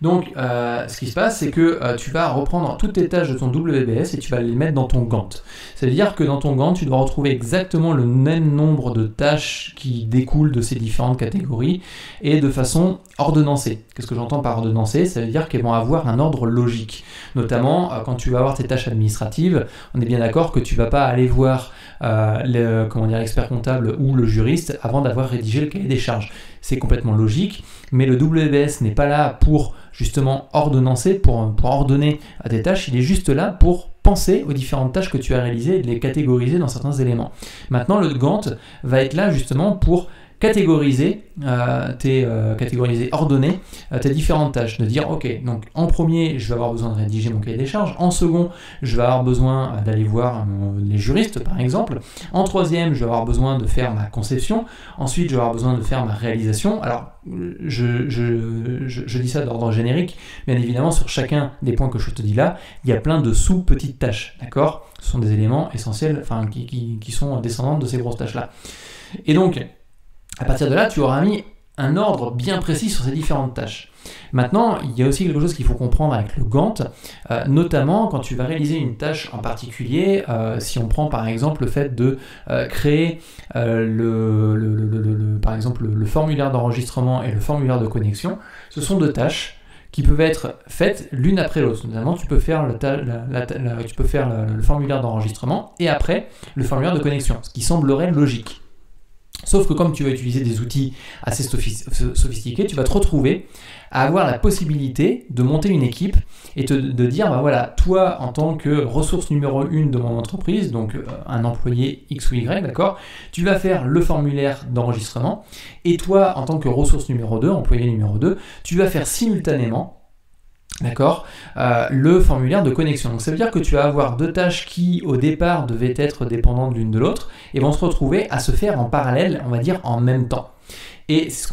Donc, euh, ce qui se passe, c'est que euh, tu vas reprendre toutes tes tâches de ton WBS et tu vas les mettre dans ton Gantt. C'est-à-dire que dans ton Gantt, tu dois retrouver exactement le même nombre de tâches qui découlent de ces différentes catégories et de façon ordonnancée. Qu'est-ce que j'entends par ordonnancée? Ça veut dire qu'elles vont avoir un ordre logique. Notamment, euh, quand tu vas avoir tes tâches administratives, on est bien d'accord que tu vas pas aller voir l'expert comptable ou le juriste avant d'avoir rédigé le cahier des charges. C'est complètement logique, mais le WBS n'est pas là pour justement ordonnancer, pour, pour ordonner à tes tâches, il est juste là pour penser aux différentes tâches que tu as réalisées et de les catégoriser dans certains éléments. Maintenant, le Gantt va être là justement pour catégoriser, euh, tes, euh, catégoriser, ordonner euh, tes différentes tâches. De dire, ok, donc en premier, je vais avoir besoin de rédiger mon cahier des charges. En second, je vais avoir besoin d'aller voir les juristes, par exemple. En troisième, je vais avoir besoin de faire ma conception. Ensuite, je vais avoir besoin de faire ma réalisation. Alors, je, je, je, dis ça d'ordre générique. Bien évidemment, sur chacun des points que je te dis là, il y a plein de sous-petites tâches. D'accord? Ce sont des éléments essentiels, enfin, qui, qui, qui sont descendants de ces grosses tâches-là. Et donc, à partir de là, tu auras mis un ordre bien précis sur ces différentes tâches. Maintenant, il y a aussi quelque chose qu'il faut comprendre avec le Gantt, euh, notamment quand tu vas réaliser une tâche en particulier, euh, si on prend par exemple le fait de euh, créer le, par exemple le, formulaire d'enregistrement et le formulaire de connexion, ce sont deux tâches qui peuvent être faites l'une après l'autre. Notamment, tu tu peux faire le formulaire d'enregistrement et après le formulaire de connexion, ce qui semblerait logique. Sauf que comme tu vas utiliser des outils assez sophistiqués, tu vas te retrouver à avoir la possibilité de monter une équipe et de dire, bah voilà, toi en tant que ressource numéro une de mon entreprise, donc euh, un employé X ou Y, d'accord, tu vas faire le formulaire d'enregistrement, et toi en tant que ressource numéro 2, employé numéro 2, tu vas faire simultanément D'accord Le formulaire de connexion. Donc ça veut dire que tu vas avoir deux tâches qui au départ devaient être dépendantes l'une de l'autre et vont se retrouver à se faire en parallèle, on va dire en même temps. Et c'est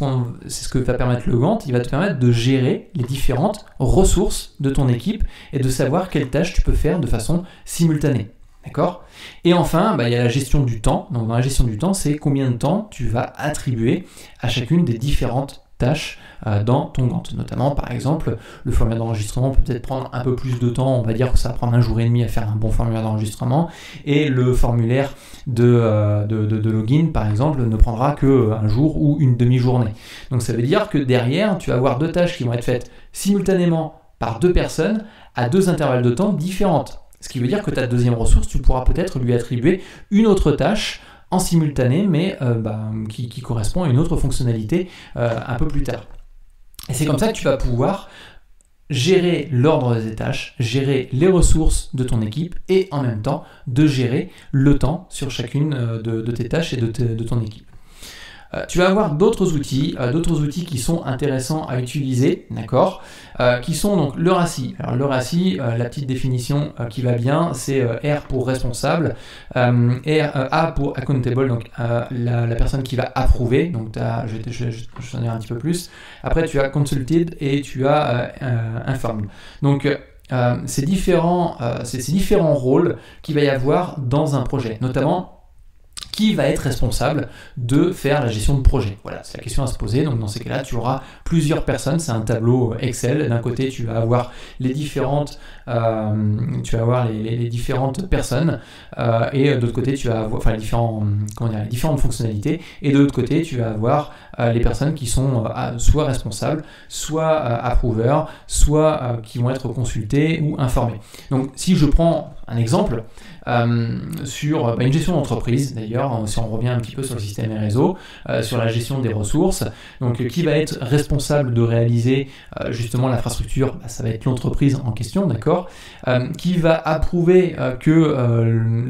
ce, que va permettre le Gantt, il va te permettre de gérer les différentes ressources de ton équipe et de savoir quelles tâches tu peux faire de façon simultanée. D'accord? Et enfin, bah, il y a la gestion du temps. Donc dans la gestion du temps, c'est combien de temps tu vas attribuer à chacune des différentes tâches euh, dans ton Gantt. Notamment, par exemple, le formulaire d'enregistrement peut peut-être prendre un peu plus de temps. On va dire que ça va prendre un jour et demi à faire un bon formulaire d'enregistrement. Et le formulaire de, euh, de, login, par exemple, ne prendra que un jour ou une demi-journée. Donc ça veut dire que derrière, tu vas avoir deux tâches qui vont être faites simultanément par deux personnes à deux intervalles de temps différentes. Ce qui veut dire que ta deuxième ressource, tu pourras peut-être lui attribuer une autre tâche en simultané, mais euh, bah, qui, correspond à une autre fonctionnalité euh, un peu plus tard. Et c'est comme ça que tu vas pouvoir gérer l'ordre des tâches, gérer les ressources de ton équipe et en même temps de gérer le temps sur chacune euh, de, tes tâches et de ton équipe. Euh, tu vas avoir d'autres outils, euh, d'autres outils qui sont intéressants à utiliser, d'accord euh, Qui sont donc le RACI. Alors le RACI, la petite définition qui va bien, c'est R pour responsable, et A pour accountable, donc la, personne qui va approuver. Donc je, je dire un petit peu plus. Après tu as consulted et tu as informed. Donc ces différents, ces différents rôles qu'il va y avoir dans un projet, notamment qui va être responsable de faire la gestion de projet Voilà, c'est la question à se poser. Donc dans ces cas-là, tu auras plusieurs personnes. C'est un tableau Excel. D'un côté, tu vas avoir les différentes, euh, tu vas avoir les, différentes personnes, euh, et de l'autre côté, tu vas avoir, enfin les différents, comment dire, différentes fonctionnalités. Et de l'autre côté, tu vas avoir euh, les personnes qui sont soit responsables, soit approuveurs, soit qui vont être consultées ou informées. Donc si je prends un exemple, euh, sur bah, une gestion d'entreprise d'ailleurs, si on revient un petit peu sur le système et réseau, euh, sur la gestion des ressources. Donc qui va être responsable de réaliser euh, justement l'infrastructure bah, Ça va être l'entreprise en question, d'accord Qui va approuver que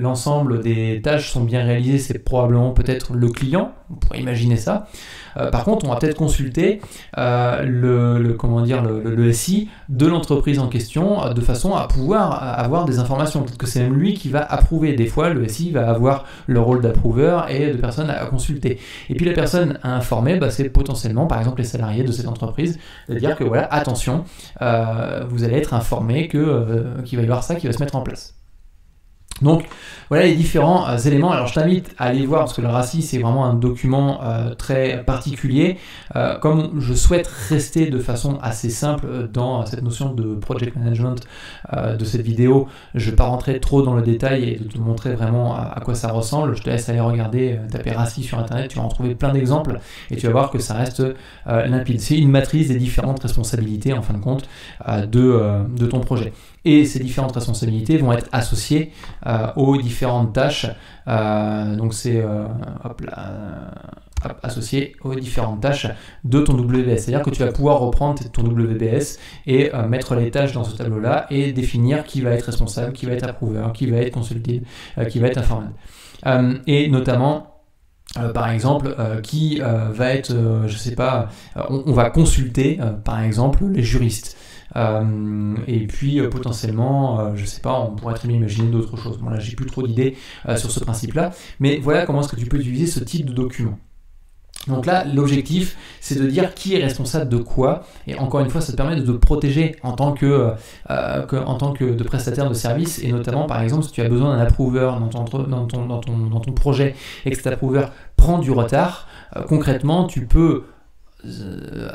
l'ensemble des tâches sont bien réalisées C'est probablement peut-être le client, on pourrait imaginer ça. Euh, par contre, on va peut-être consulter euh, le, comment dire, le, SI de l'entreprise en question euh, de façon à pouvoir avoir des informations. Peut-être que c'est même lui qui va approuver. Des fois, le SI va avoir le rôle d'approuveur et de personne à consulter. Et puis la personne à informer, bah, c'est potentiellement, par exemple, les salariés de cette entreprise, de dire que voilà, attention, vous allez être informé qu'il va y avoir ça qui va se mettre en place. Donc voilà les différents euh, éléments. Alors je t'invite à aller voir parce que le RACI c'est vraiment un document euh, très particulier. Euh, comme je souhaite rester de façon assez simple dans cette notion de project management de cette vidéo, je ne vais pas rentrer trop dans le détail et de te montrer vraiment à, quoi ça ressemble. Je te laisse aller regarder, taper RACI sur internet, tu vas en trouver plein d'exemples et tu vas voir que ça reste limpide. C'est une matrice des différentes responsabilités en fin de compte de, de ton projet et ces différentes responsabilités vont être associées euh, aux différentes tâches. Euh, donc c'est euh, associé aux différentes tâches de ton WBS. C'est-à-dire que tu vas pouvoir reprendre ton WBS et mettre les tâches dans ce tableau-là et définir qui va être responsable, qui va être approuveur, qui va être consulté, qui va être informé. et notamment par exemple, qui va être, je sais pas, on va consulter, par exemple, les juristes. Euh, et puis euh, potentiellement, euh, je sais pas, on pourrait très bien imaginer d'autres choses. Bon là, j'ai plus trop d'idées sur ce principe-là, mais voilà comment est-ce que tu peux utiliser ce type de document. Donc là, l'objectif, c'est de dire qui est responsable de quoi. Et encore une fois, ça te permet de te protéger en tant que, en tant que de prestataire de service. Et notamment, par exemple, si tu as besoin d'un approuveur dans ton, dans, ton, dans, ton, projet et que cet approuveur prend du retard, concrètement, tu peux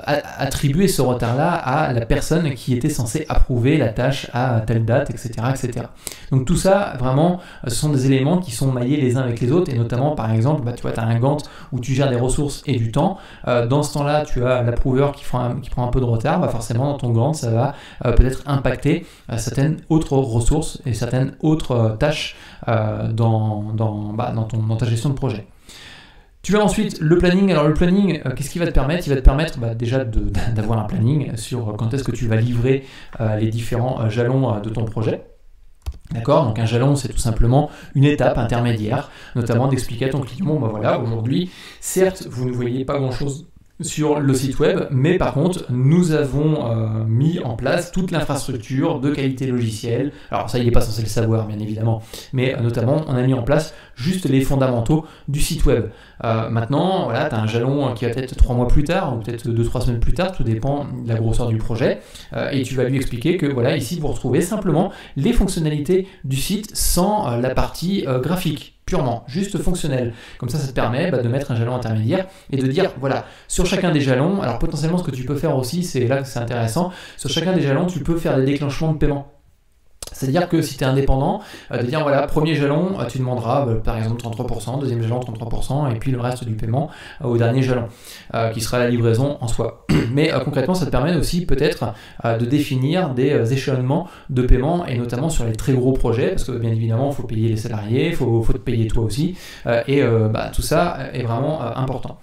attribuer ce retard-là à la personne qui était censée approuver la tâche à telle date, etc. etc. Donc tout ça, vraiment, ce sont des éléments qui sont maillés les uns avec les autres, et notamment, par exemple, bah, tu vois, tu as un Gantt où tu gères des ressources et du temps. Euh, dans ce temps-là, tu as l'approuveur qui, qui, prend un peu de retard, bah, forcément, dans ton Gantt, ça va euh, peut-être impacter certaines autres ressources et certaines autres tâches bah, dans, ton, dans ta gestion de projet. Tu as ensuite le planning. Alors le planning, euh, qu'est-ce qui va te permettre? Il va te permettre? bah, déjà d'avoir un planning sur quand est-ce que tu vas livrer euh, les différents euh, jalons de ton projet. D'accord? Donc un jalon, c'est tout simplement une étape intermédiaire, notamment d'expliquer à ton client, bah voilà, aujourd'hui, certes, vous ne voyez pas grand-chose sur le site web, mais par contre, nous avons euh, mis en place toute l'infrastructure de qualité logicielle. Alors ça, il n'est pas censé le savoir, bien évidemment, mais euh, notamment, on a mis en place juste les fondamentaux du site web. Euh, maintenant, voilà, tu as un jalon qui va peut-être trois mois plus tard, ou peut-être deux, trois semaines plus tard, tout dépend de la grosseur du projet, et tu vas lui expliquer que voilà, ici, vous retrouvez simplement les fonctionnalités du site sans la partie graphique purement, juste fonctionnel. Comme ça, ça te permet bah, de mettre un jalon intermédiaire et de dire, voilà, sur chacun des jalons, alors potentiellement ce que tu peux faire aussi, c'est là que c'est intéressant, sur chacun des jalons, tu peux faire des déclenchements de paiement. C'est-à-dire que si tu es indépendant, euh, de dire voilà, premier jalon, euh, tu demanderas bah, par exemple 33%, deuxième jalon 33%, et puis le reste du paiement euh, au dernier jalon, qui sera la livraison en soi. Mais concrètement, ça te permet aussi peut-être de définir des échelonnements de paiement, et notamment sur les très gros projets, parce que bien évidemment, il faut payer les salariés, il faut, faut, te payer toi aussi, et bah, tout ça est vraiment important.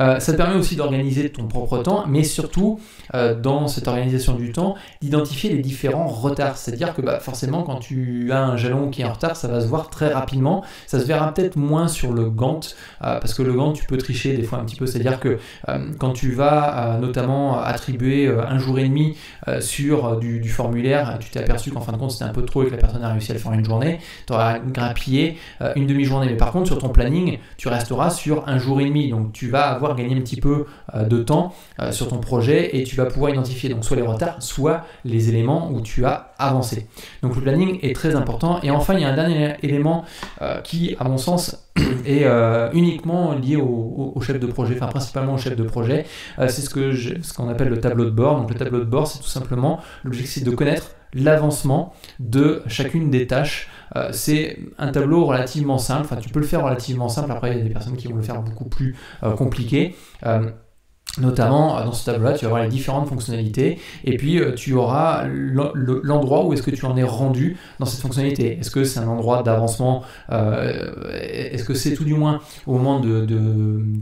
Ça te permet aussi d'organiser ton propre temps, mais surtout, dans cette organisation du temps, d'identifier les différents retards. C'est-à-dire que bah, forcément, quand tu as un jalon qui est en retard, ça va se voir très rapidement. Ça se verra peut-être moins sur le Gantt, euh, parce que le Gantt, tu peux tricher des fois un petit peu. C'est-à-dire que euh, quand tu vas euh, notamment attribuer un jour et demi sur du, formulaire, tu t'es aperçu qu'en fin de compte, c'était un peu trop et que la personne a réussi à le faire une journée, tu auras grappillé une demi-journée. Mais par contre, sur ton planning, tu resteras sur un jour et demi. Donc, tu vas avoir gagné un petit peu de temps sur ton projet et tu vas pouvoir identifier donc soit les retards, soit les éléments où tu as avancé. Donc le planning est très important. Et enfin, il y a un dernier élément euh, qui, à mon sens, est euh, uniquement lié au, chef de projet, enfin principalement au chef de projet. Euh, c'est ce que ce qu'on appelle le tableau de bord. Donc le tableau de bord, c'est tout simplement l'objectif, de connaître l'avancement de chacune des tâches. C'est un tableau relativement simple. Enfin, tu peux le faire relativement simple. Après, il y a des personnes qui vont le faire beaucoup plus compliqué. Notamment euh, dans ce tableau-là, tu vas avoir les différentes fonctionnalités et puis euh, tu auras l'endroit où est-ce que tu en es rendu dans cette fonctionnalité. Est-ce que c'est un endroit d'avancement euh, Est-ce que c'est tout du moins au moment de,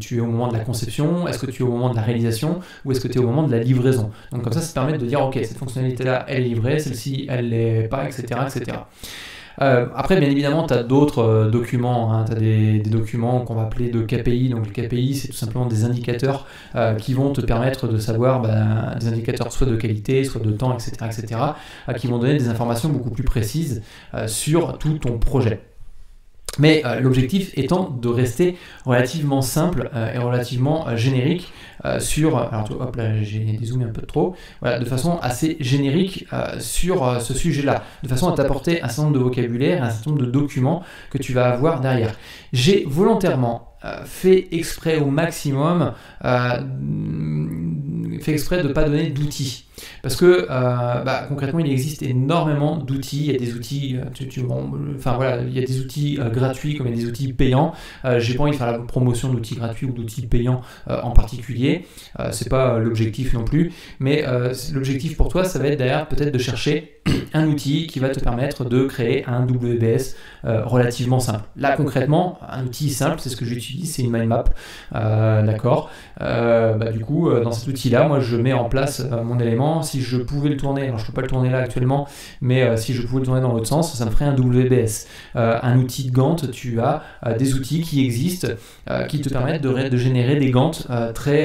tu es au moment de la conception? Est-ce que tu es au moment de la réalisation? Ou est-ce que tu es au moment de la livraison? Donc comme ça, ça te permet de dire ok, cette fonctionnalité-là, elle est livrée, celle-ci, elle l'est pas, etc., etc. Euh, après, bien évidemment, tu as d'autres euh, documents. Hein. Tu as des, documents qu'on va appeler de KPI. Donc, les KPI, c'est tout simplement des indicateurs euh, qui vont te permettre de savoir bah, des indicateurs soit de qualité, soit de temps, etc., etc., qui vont donner des informations beaucoup plus précises sur tout ton projet. Mais euh, l'objectif étant de rester relativement simple euh, et relativement euh, générique sur. Alors, hop là, j'ai dézoomé un peu trop. Voilà, de façon assez générique sur ce sujet-là, de façon à t'apporter un certain nombre de vocabulaire, un certain nombre de documents que tu vas avoir derrière. J'ai volontairement fait exprès au maximum, fait exprès de ne pas donner d'outils. Parce que euh, bah, concrètement, il existe énormément d'outils. Il y a des outils, euh, enfin voilà, il y a des outils euh, gratuits comme il y a des outils payants. J'ai pas envie de faire la promotion d'outils gratuits ou d'outils payants en particulier. c'est pas l'objectif non plus. Mais l'objectif pour toi, ça va être d'ailleurs peut-être de chercher un outil qui va te permettre de créer un WBS relativement simple. Là concrètement, un outil simple, c'est ce que j'utilise, c'est une mind map, d'accord. Bah, du coup, dans cet outil-là, moi, je mets en place mon élément si je pouvais le tourner, alors je peux pas le tourner là actuellement, mais euh, si je pouvais le tourner dans l'autre sens, ça me ferait un WBS. Euh, un outil de Gantt, tu as euh, des outils qui existent qui te permettent de, de générer des Gantt très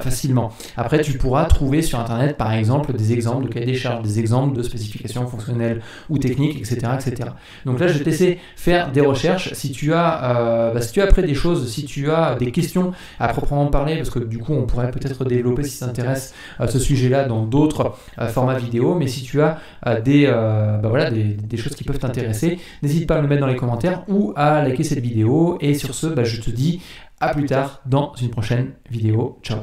facilement. Après, tu pourras trouver sur Internet, par exemple, des exemples de cahier des charges, des exemples de spécifications fonctionnelles ou techniques, etc. etc. Donc là, je vais t'essayer faire des recherches. Si tu as, bah, si tu as des choses, si tu as des questions à proprement parler, parce que du coup, on pourrait peut-être développer si ça t'intéresse ce sujet-là dans d'autres euh, format vidéo, mais si tu as euh, des, euh, bah voilà, des, des, choses qui peuvent t'intéresser, n'hésite pas à me mettre dans les commentaires ou à liker cette vidéo. Et sur ce, bah, je te dis à plus tard dans une prochaine vidéo. Ciao